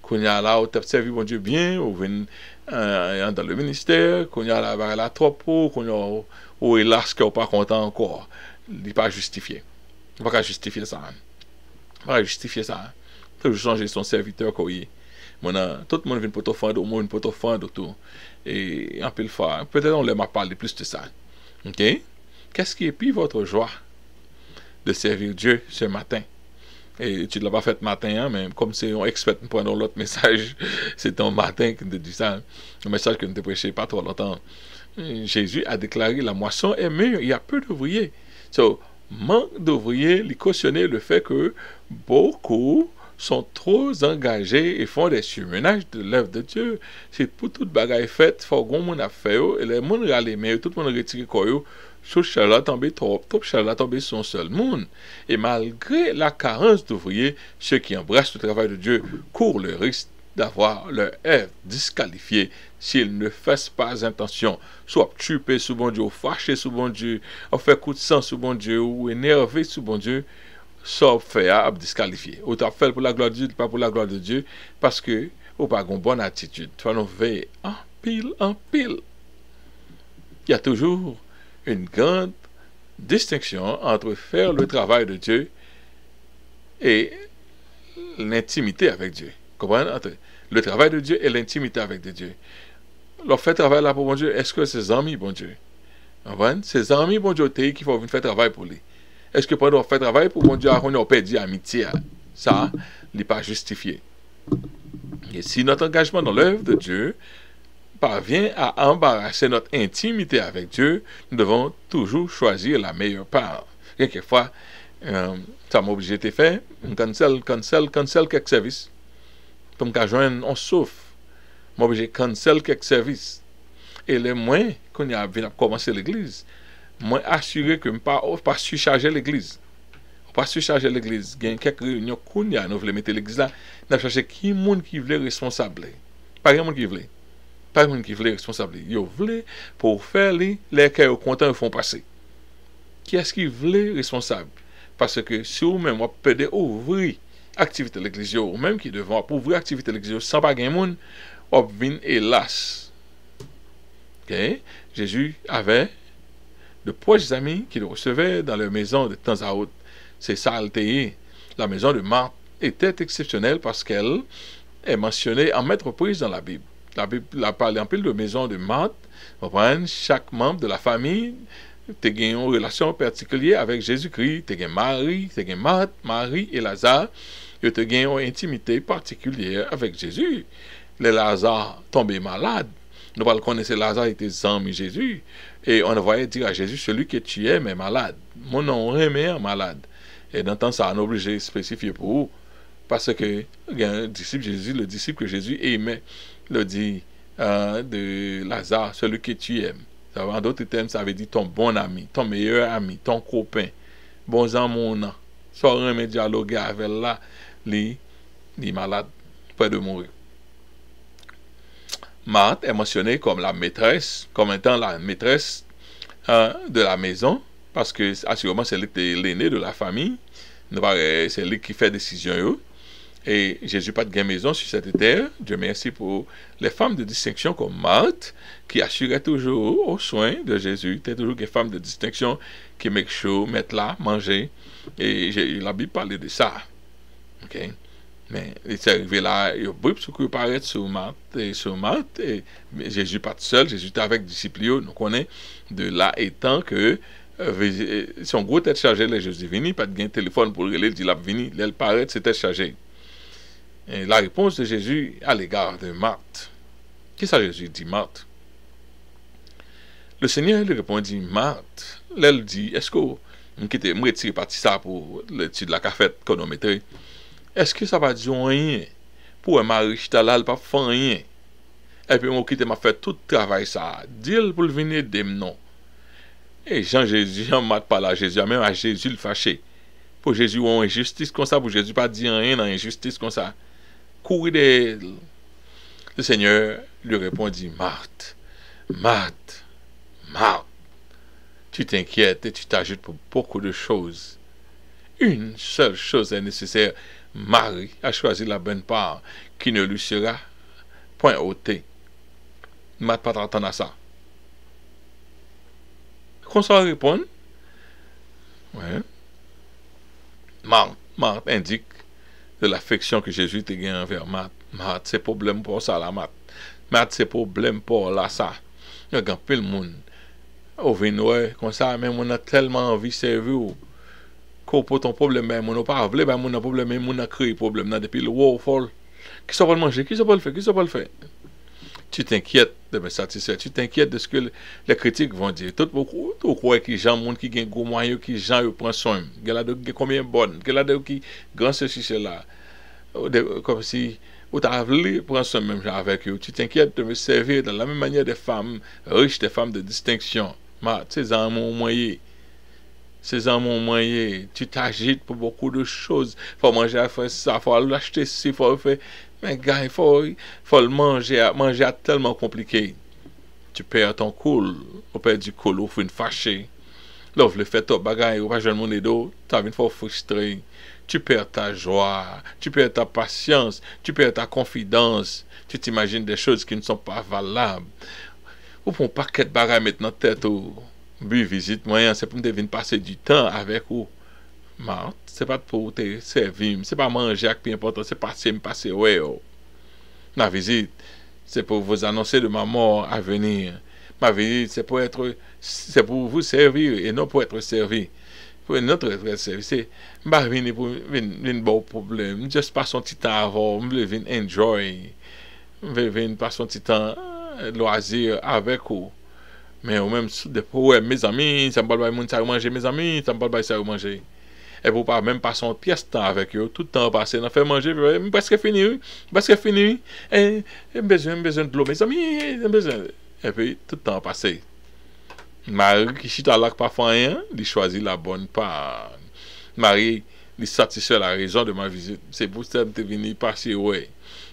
Koun ya la ou tap servi bon Diyo bien, ou ven... Euh, yon dan le minister, kon yon la bare la tropo, kon yon ou e las ou pa kontan ankor. Li pa justifiye. Li pa ka justifiye sa an. Pa ka justifiye sa an. Te jou chanje son serviteur ko yi. Mwen an, tout moun vin poto fando, moun vin poto fando tou. E an pil fa, petè an lè ma pale plus de sa. Ok? Kès ki epi votre joie de servir Dieu se matin? Et tu ne l'as pas fait matin, hein, mais comme c'est un expert, prenons l'autre message. C'est un matin qui te dit ça. Un message que ne prêché pas trop longtemps. Jésus a déclaré la moisson est meilleure. Il y a peu d'ouvriers. So, manque d'ouvriers, il cautionnait le fait que beaucoup sont trop engagés et font des surmenages de l'œuvre de Dieu. C'est pour toute bagaille faite, il faut que monde a fait, et les gens râlent, mais tout le monde retire sous chaleur tombé trop, chaleur tombé son seul monde. Et malgré la carence d'ouvriers, ceux qui embrassent le travail de Dieu courent le risque d'avoir leur œuvre disqualifiée s'ils ne fassent pas intention, soit tuer sous bon Dieu, ou fâcher sous bon Dieu, ou faire coup de sang sous bon Dieu, ou énerver sous bon Dieu, soit fait à disqualifier. Ou t'as fait pour la gloire de Dieu, pas pour la gloire de Dieu, parce que ou pas une bonne attitude. Tu vas nous veiller en pile, en pile. Il y a toujours une grande distinction entre faire le travail de Dieu et l'intimité avec Dieu. Comprenez? Entre le travail de Dieu et l'intimité avec Dieu. Leur fait travail là pour bon Dieu, est-ce que ses amis, bon Dieu? Comprenez? Ses amis, bon Dieu, qui faut venir faire travail pour lui. Est-ce que pendant faire travail pour bon Dieu, on a perdu amitié? Ça, n'est pas justifié? Et si notre engagement dans l'œuvre de Dieu parvient à embarrasser notre intimité avec Dieu, nous devons toujours choisir la meilleure part. Quelquefois, euh, ça m'a obligé de faire, on cancel, cancel, cancel quelques services. Pour me joindre, on souffre. M'a obligé de cancel quelques services. Et le moins qu'on a vu commencer l'église, moins assuré que je ne pas, pas surcharger l'église. pas surcharger l'église. Il y a quelques réunions qu'on a, nous voulons mettre l'église là, nous cherché qui monde qui voulait responsable. Pas grand monde qui voulait. Pas moun qui voulait responsable. Yo voulait pour faire les les que au content font passer. Qui est-ce qui voulait responsable? Parce que si vous même vous pouvez ouvrir activité de l'église ou même qui devant ouvrir activité de l'église sans pas gain moun, on vient hélas. OK? Jésus avait de proches amis qui le recevaient dans leur maison de temps à autre. C'est ça, la maison de Marthe était exceptionnelle parce qu'elle est mentionnée en maître prise dans la Bible la Bible parle en pile de maison de Marthe. Chaque membre de la famille te une relation particulière avec Jésus-Christ. Tu Marie, tu Marthe, Marie et Lazare. Tu te une intimité particulière avec Jésus. Le Lazare tombé malade. Nous le connaître Lazare était ami Jésus. Et on voyait dire à Jésus, celui que tu aimes est malade. Mon nom est malade. Et dans temps, ça, on est obligé de spécifier pour vous. Parce a un disciple Jésus, le disciple que Jésus aimait le dit euh, de Lazare, celui que tu aimes. En d'autres termes, ça veut dire ton bon ami, ton meilleur ami, ton copain, bon amour. Soit remet dialoguer avec là, les, les malades, près de mourir. Marthe est mentionnée comme la maîtresse, comme étant la maîtresse euh, de la maison, parce que assurément c'est l'aîné de la famille, c'est lui qui fait décision. Et Jésus pas de gain maison sur cette terre. Dieu merci pour les femmes de distinction comme Marthe, qui assuraient toujours aux soins de Jésus. C'était toujours des femmes de distinction qui make chaud, mettent là, manger. Et la Bible parlait de ça. OK? Mais il est arrivé là, il a beaucoup de paraître sur Marthe, et sur Marthe, et Jésus pas seul, Jésus était avec les disciples, nous connaissons de là étant que euh, son gros tête chargée, là, Jésus venu, pas de téléphone pour le dire, il a venu, il paraît, c'était chargé. Et la réponse de Jésus à l'égard de Marthe. Qu'est-ce que Jésus dit, Marthe? Le Seigneur lui répondit, Marthe, l'elle dit, est-ce que vous me retirez parti ça pour l'étude de la cafette chronométrée? Est-ce que ça va dire rien pour un mari qui là, pas faire rien? Et puis, moi, m'quitte m'a fait tout travail ça. Dis-le pour venir de non. Et Jean-Jésus, Jean mat pas là, Jésus, même à Jésus le fâché. Pour Jésus, on injustice comme ça, pour Jésus pas dire rien dans injustice comme ça. Le Seigneur lui répondit, Marthe, Marthe, Marthe, tu t'inquiètes et tu t'ajoutes pour beaucoup de choses. Une seule chose est nécessaire. Marie a choisi la bonne part qui ne lui sera point ôtée. Marthe pas t'entendre à ça. Qu'on s'en répond? Marthe, Marthe indique de l'affection que Jésus te gagne envers Marthe. Marthe, c'est problème pour ça, la Marthe. Marthe, c'est problème pour la ça. Il y a un peu le monde. Au vin, comme ça, mais on a tellement envie de servir. Qu'on peut ton problème, mais on n'a pas voulu, mais on a problème, mais on a créé problème. Depuis le wow, fall. Qui ça va le manger? Qui ça va le faire? Qui ça va le faire? Tu t'inquiètes de me satisfaire, tu t'inquiètes de ce que les critiques vont dire. Tout beaucoup, tu crois que gens, monde qui gagne gros moyens, qui gens prennent soin, y a combien il y a qui grand ceci cela, comme si ou tu as voulu prendre soin même avec eux. Tu t'inquiètes de me servir de la même manière des femmes riches, des femmes de distinction. Ma, ces mon moyen. Ces mon moyen. Tu t'agites pour beaucoup de choses. Faut manger à faire ça, faut l'acheter il faut faire Men gany fol, fol manje, manje a telman komplike. Tu per ton koul, ou per di koul ou fin fache. Lò vle fè top bagay, ou pa jen moun edo, ta vin fò frustre. Tu per ta jwa, tu per ta pasyans, tu per ta konfidans. Tu t'imagine de chòz ki n'son pa valab. Ou pou m pa ket bagay met nan tèt ou. Bi vizit mwen, se pou m devine pase du tan avèk ou. Mant, se pat pou te servim, se pa manje ak pi important, se pase m pase we yo. Ma vizit, se pou vous annonser de ma mort a venir. Ma vizit, se pou etre, se pou vous servir, et non pou etre servi. Pou notre etre servi, se mba vini pou vin bo problem, just pa son titan avon, mble vin enjoy, mble vin pa son titan euh, loazir avek ou. Men ou men, de pou we, mes amis, sa mbal bay moun sa ou manje, mes amis, sa mbal bay sa ou manje. E pou pa mèm pason piyes tan avèk yo, tout tan pase nan fè manje, mwen preske fini, preske fini, e mbezwen, mbezwen dlo, mè zami, mbezwen. E pi, tout tan pase. Mari ki chita lak pa fanyen, li chwazi la bon pan. Mari, li satisfè la rezon de ma vizit. Se pou se mte vini pasi wè.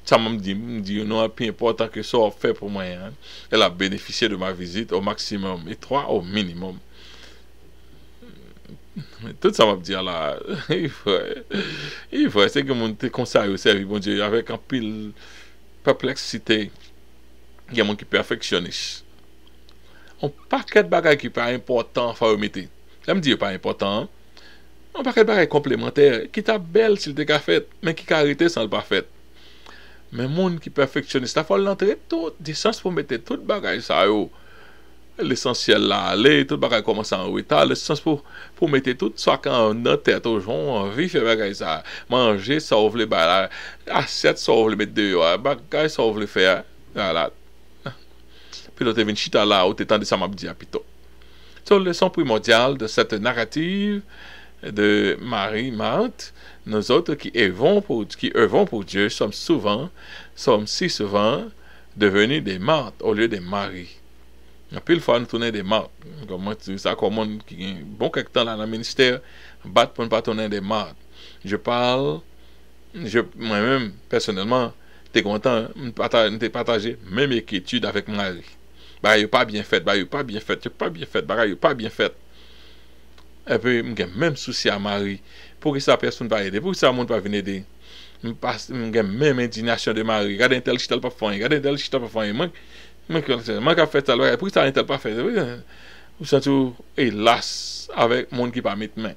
Sa mwen mdi, mdi yon an pi important ke so fè pou mwen. El a benefisye de ma vizit o maksimum, e 3 o minimum. Tout sa map diya la, i fwe, i fwe, se gen moun te konsay ou servi, bon diyo, avek an pil perpleksite, gen moun ki perfeksyonis. An paket bagay ki pa important fwa ou meti, La m diyo pa important, an paket bagay komplementer, ki ta bel sil te ka fet, men ki ka arite san l pa fet. Men moun ki perfeksyonis, ta fwa lantre tout, disans pou meti tout bagay sa yo. L'essentiel la, le, tout bagay komanse an wita, le sens pou mette tout sa kan nan tèt ou joun, vi fè bagay sa, manje sa ou vle bagay, aset sa ou vle mette deyo, bagay sa ou vle fè, wala. Pi do te vin chita la ou te tan de sa mabdi apito. So, le son primordial de sete narrative de Marie-Marthe, nou zotre ki evon pou Dieu, som souvan, som si souvan, deveni de Marthe ou lieu de Marie. apil fwa nou tonen de mat, koman ti sa komon ki gen bon kek tan la nan minister, bat pou nou pa tonen de mat. Je pal, je, mwen men, personelman, te kontan, mwen te pataje, mèm ekitude avèk mari. Ba yo pa bien fèt, ba yo pa bien fèt, yo pa bien fèt, ba yo pa bien fèt. Epe, mwen gen mèm souci a mari, pou ki sa person pa ede, pou ki sa moun pa vin yede. Mwen gen mèm indinasyon de mari, gade entel chital pa fanyen, gade entel chital pa fanyen, mwen gen, Mwen kon se, mwen ka fet tal bagay, pou ki sa yon tel pa fet? Ou san tou, e las, avèk moun ki pa mit men.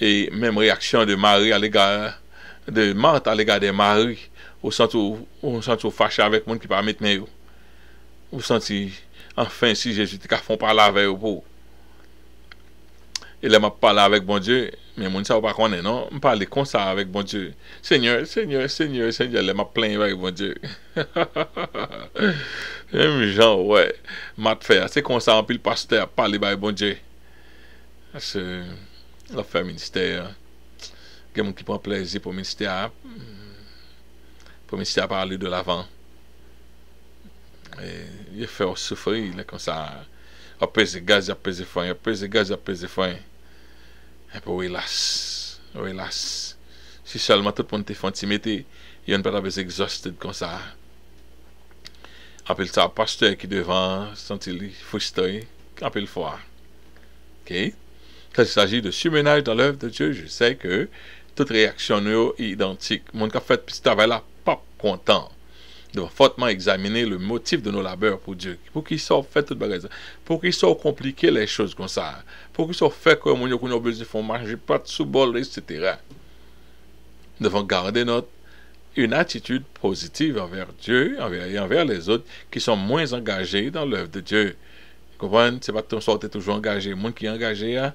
E menm reaksyon de mari alega, de mant alega de mari, ou san tou, ou sè tou fache avèk moun ki pa mit men yo. Ou san ti, anfen si Jezu te ka fon pala avè yo pou. E lè m ap pala avèk bon Diyo, men moun sa w pa konen, non? M pale kon sa avèk bon Diyo. Senyor, senyor, senyor, senyor, m ap plen avèk bon Diyo. M jan, wè, mat fè, se kon sa anpil paste ap pale bay bon Diyo. Ase, la fè minister, gen moun ki pon plezi pou minister, pou minister pale de lavan. E fè ou soufri, lè kon sa, apèze gaz, apèze fany, apèze gaz, apèze fany. Epo ou elas, ou elas, si salman tout pon te fonti meti, yon pata bez exhausted kon sa. Apel sa pasteur ki devan, santi li fustoy, apel fwa. Ok? Kase saji de sumenaj dan l'oeuvre de Diyo, je se ke tout reaksyon nou identik. Moun ka fet pis ta ve la pap kontan. Devons fortement examiner le motif de nos labeurs pour Dieu. Pour qu'ils soient fait tout bagage. Pour qu'ils soient compliqués les choses comme ça. Pour qu'ils soient faits comme on a besoin de manger pas de sous-bol, etc. Nous devons garder notre une attitude positive envers Dieu envers, et envers les autres qui sont moins engagés dans l'œuvre de Dieu. Vous comprenez? C'est pas tout sorte toujours engagé. Le monde qui est engagé, hein,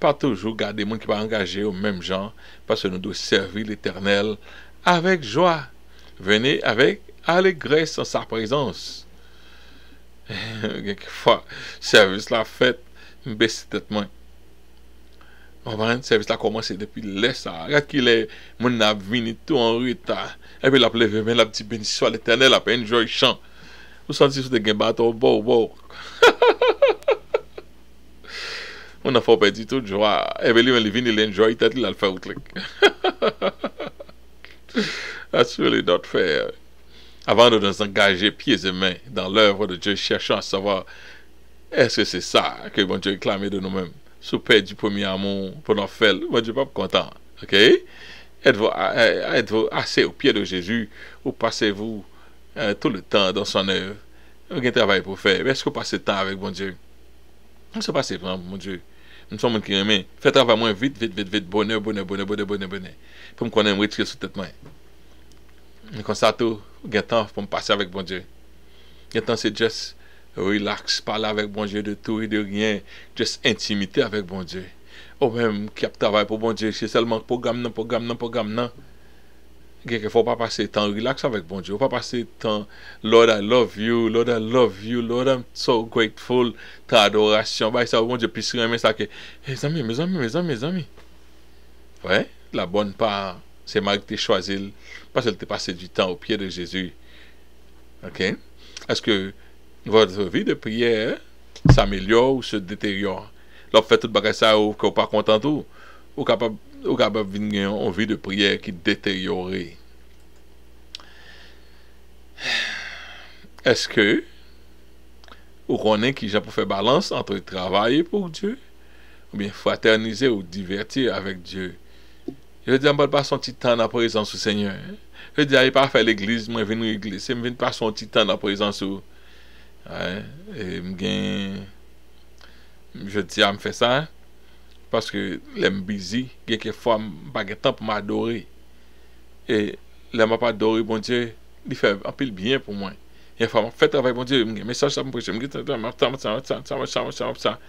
pas toujours garder le monde qui pas engagé au même genre, parce que nous devons servir l'éternel avec joie. Venez avec alegresse an sa prezans. Gen ki fwa, servis la fet, mbesi tet mwen. Anvan, servis la komanse depi lè sa. Gat ki lè, moun ap vini tou an rita. Epe la pleve men, la pti beniswa l'Eternel ap enjoy chan. Ou santi sou de gen bato, bo, bo. Moun an fò pedi tout jwa. Epe li men li vini l'enjoy, tet li la l'fè outlik. That's really not fair. Avant de nous engager pieds et mains dans l'œuvre de Dieu, cherchant à savoir est-ce que c'est ça que bon Dieu réclame de nous-mêmes? Sous paix du premier amour pour nous faire, bon Dieu pas content. Ok? Êtes-vous êtes assez au pied de Jésus ou passez-vous euh, tout le temps dans son œuvre? Vous avez un travail pour faire. Est-ce que vous passez le temps avec bon Dieu? On se passe vraiment, mon Dieu. Nous sommes qui aiment. Faites travail moins vite, vite, vite, vite. Bonheur, bonheur, bonheur, bonheur, bonheur, bonheur. Pour me connaître, me retirer sous tête main. Mwen konsato gen tan pou m pase avèk bon Dje. Gen tan se just relax, pale avèk bon Dje de tou e de rien, just intimite avèk bon Dje. Ou mèm ki ap travay pou bon Dje, se selman program nan, program nan, program nan, gen ke fò pa pase tan relax avèk bon Dje, ou pa pase tan Lord I love you, Lord I love you, Lord I'm so grateful, ta adorasyon, bay sa bon Dje pis remè sa ke, eh, e zami, me zami, me zami, me zami. Wè, ouais, la bon pa, se mag te chwazil, parce qu'elle passé du temps au pied de Jésus. OK? Est-ce que votre vie de prière s'améliore ou se détériore? Lorsque vous faites tout le ça ou que vous pas content tout, ou capable ou capable une vie de prière qui détériore. Est-ce que vous connaissez qui j'ai pour faire balance entre travailler pour Dieu ou bien fraterniser ou divertir avec Dieu? Je dis, je ne pas son petit temps la présence du Seigneur. Je di a yi pa fe l'eglize, mwen ven nou eglize. Se mwen ven pa son titan la prezansou. E mgen, je di a m fe sa. Paske lem bizi, gen ke fwa m bagen tan pou m adori. E lem ap adori, bon diye, li fe apil bien pou mwen. E fwa m fe travay, bon diye, mgen mesaj sa m preche. Mgen tan tan, tan tan, tan tan, tan tan, tan tan.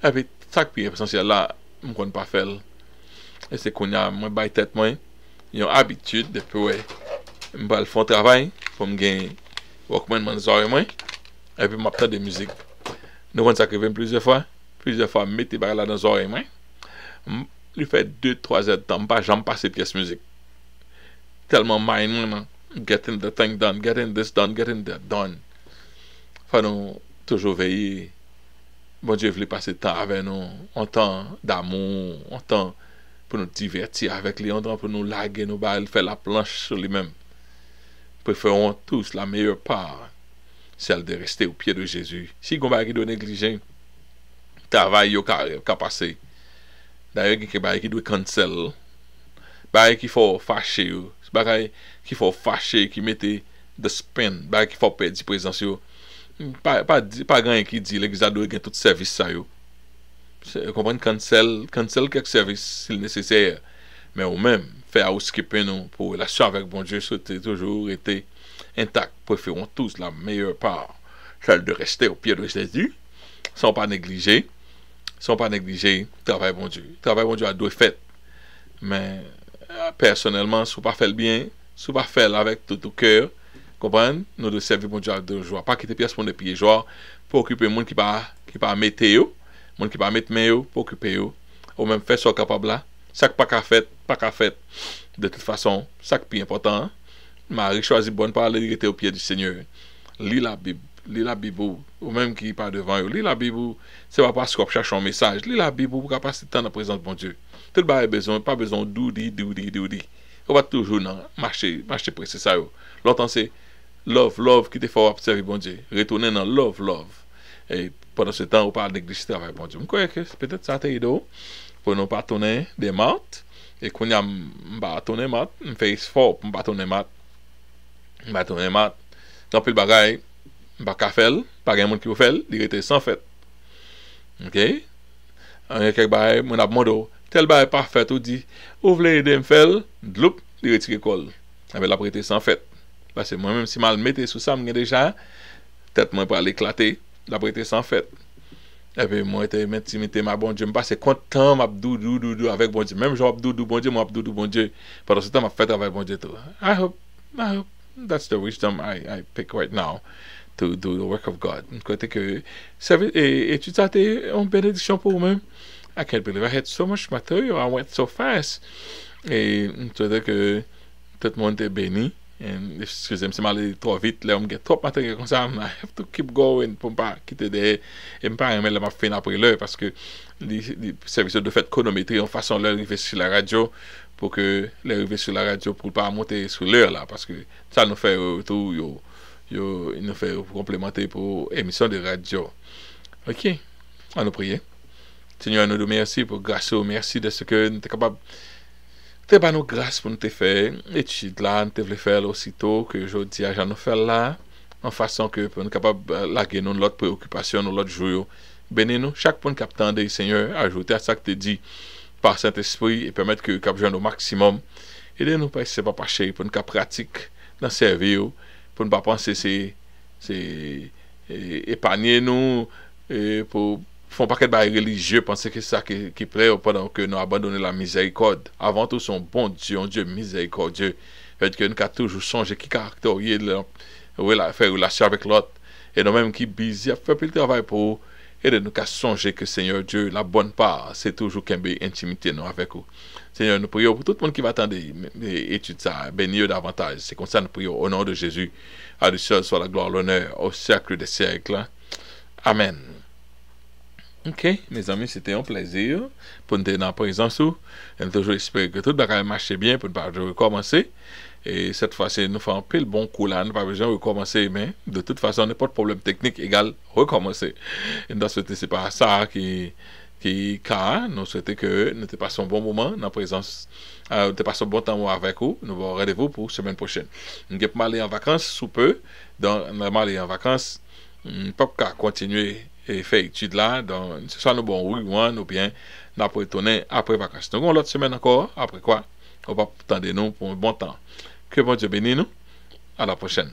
E pi tak pi esensyal la, m kon pa fel. E se konya mwen bay tet mwen. yon abitud depi wè mbal fon travay pou e m gen wakman man zore mwen epi m ap tan de müzik nou kon sakriven plize fwa plize fwa m mette bar la dan zore mwen li fè 2-3 zè tan pa jam pase piyes müzik telman mayn mwen nan getting the thing done, getting this done, getting that done. Fwa nou toujou veyi bon diye vle pase tan ave nou an tan damou, an tan pou nou diverti avèk li, an dran pou nou lage nou ba el fè la planche sou li mèm. Preferon tous la meyèr par, sel de reste ou pye de Jésus. Si kon ba ki do neglijen, travay yo ka, ka pase. Darye ki ke ba ki do kansel, ba ki fò fache yo, ba ki fò fache, ki mette de spen, ba ki fò pedi prezans yo. Pa, pa, pa gran ki di, l'Eglise a do gen tout servis sa yo. Kompren kansel, kansel kek servis sil neseser, men ou men, fè a ou skipen nou, pou relasyon avèk bon Dje, sou te toujou rete intak, preferon tous la meyèr par, chal de reste ou piye de Jésus, son pa neglije, son pa neglije, travè bon Dje, travè bon Dje a dwe fèt, men, personelman, sou pa fèl bien, sou pa fèl avèk tout ou kèr, kompren, nou de servi bon Dje a dwe jwa, pa kite piye spon de piye jwa, pou okupè moun ki pa mette yo, moun ki pa met men yo, pou okupe yo, ou men fè so kapab la, sak pa ka fèt, pa ka fèt, de tout fason, sak pi important, ma mari chwazi bon pa ale direte ou piye di seigneur, li la bib, li la bibou, ou men ki pa devan yo, li la bibou, se pa pas kop chachon mesaj, li la bibou pou ka kapasi tan na prezant bon Diyo, tout ba e bezon, pa bezon doudi, doudi, doudi, ou pa toujou nan, mache, mache prese sa yo, lontan se, love, love ki te fò ap servi bon Diyo, retounen nan love, love, e, Pendan se tan ou pa dek di si travay pon di. Mkwe ke, petet sa te ido, oh. pou nou pa tonen de mat, e koun ya mba tonen mat, mfe isfop mba tonen mat, mba tonen mat, nan pil bagay, mba ka fel, pa gen moun ki ou fel, di rete san fet. Ok? Anye kek bagay, moun ap modo, tel bagay pa fet ou di, ou vle yede m fel, dloup, di rete ki kol. Ape la prete san fet. Pase mwen mwen si mal mette sou sa mwen gen deja, tet mwen pa al eklate, la prete san fèt. Epe mwen te men ti timite ma bon Dje, mwen pase kontan m ap dou dou dou dou avèk bon Dje. Mèm jò ap dou dou bon Dje, mwen ap dou dou bon Dje. Padan se tan m ap fèt avèk bon Dje tou. I hope, I hope, that's the wisdom I, I pick right now to do the work of God. Kote ke, etu sa te yon benediksyon pou mèm. I can't believe I had so much material, I went so fast. E mwen te ke, tout moun te beni. Eskize mse mali tro vit le, m trop materye kon sa, I have to keep going pou m pa kite de, m pa reme le ma fin apre le, paske li servisyon de fet konometri, an fason le rive su la radyo, pou ke le rive su la radyo pou pa monte sou le la, paske sa nou fe tou yo, yo nou fe komplemente pou de radyo. Ok, an nou priye. Senyor an nou do mersi pou graso, mersi de se ke nou te kapab Te ba nou glas pou nou te fe etid la, nou te vle fel osito ke jodi a jan nou fel la, an fason ke pou nou kapab lage nou lot preokupasyon nou lot jouyo. Bene nou, chak pou nou kap tende, Seigneur, ajoute a sa ke te di par Saint-Esprit e permette ke kap joun nou maksimum. Ede nou pa se pa pa chey pou nou kap pratik nan servi yo, pou eh, nou pa panse se epanye eh, nou, pou Fon pa ket baye religye, panse ke sa ki pre ou padan ke nou abandone la mizerikod. Avan tou son bon diyon, diyon mizerikod, diyon. Fèd ke nou ka toujou sonje ki karakterye lè, ou la fè relasyon avèk lot. E nou mèm ki bizi, ap fè pil travay pou, e de nou ka sonje ke seigneur diyon, la bon pa, se toujou kenbe intimite nou avèk ou. Seigneur nou priyo pou tout moun ki va tande etude sa, ben yo davantage. Se konsan nou priyo, ou nan de Jezu, a di sol so la gloa l'onèr, ou sèkle de sèkle. Amen. Ok, mes amis, c'était un plaisir pour nous tenir en présence. Toujours espérer que tout va marcher bien pour ne recommencer. Et cette fois-ci, nous faisons un peu le bon coup là. Nous pas besoin de recommencer, mais de toute façon, de problème technique égal recommencer. Dans ce c'est pas ça qui, qui, car nous souhaitons que nous passions un bon moment en présence, euh, nous un bon temps avec vous. Nous vous rendez-vous pour la semaine prochaine. Nous allons aller en vacances sous peu. Donc, nous allons aller en vacances. Nous pas continuer e fè etude la, se sa nou bon ou ou bien nan pou etonnen apre vakas. Nou kon lout semen ankor, apre kwa, ou pa pou tande nou pou bon tan. Ke bon Diyo beni nou, a la pochen.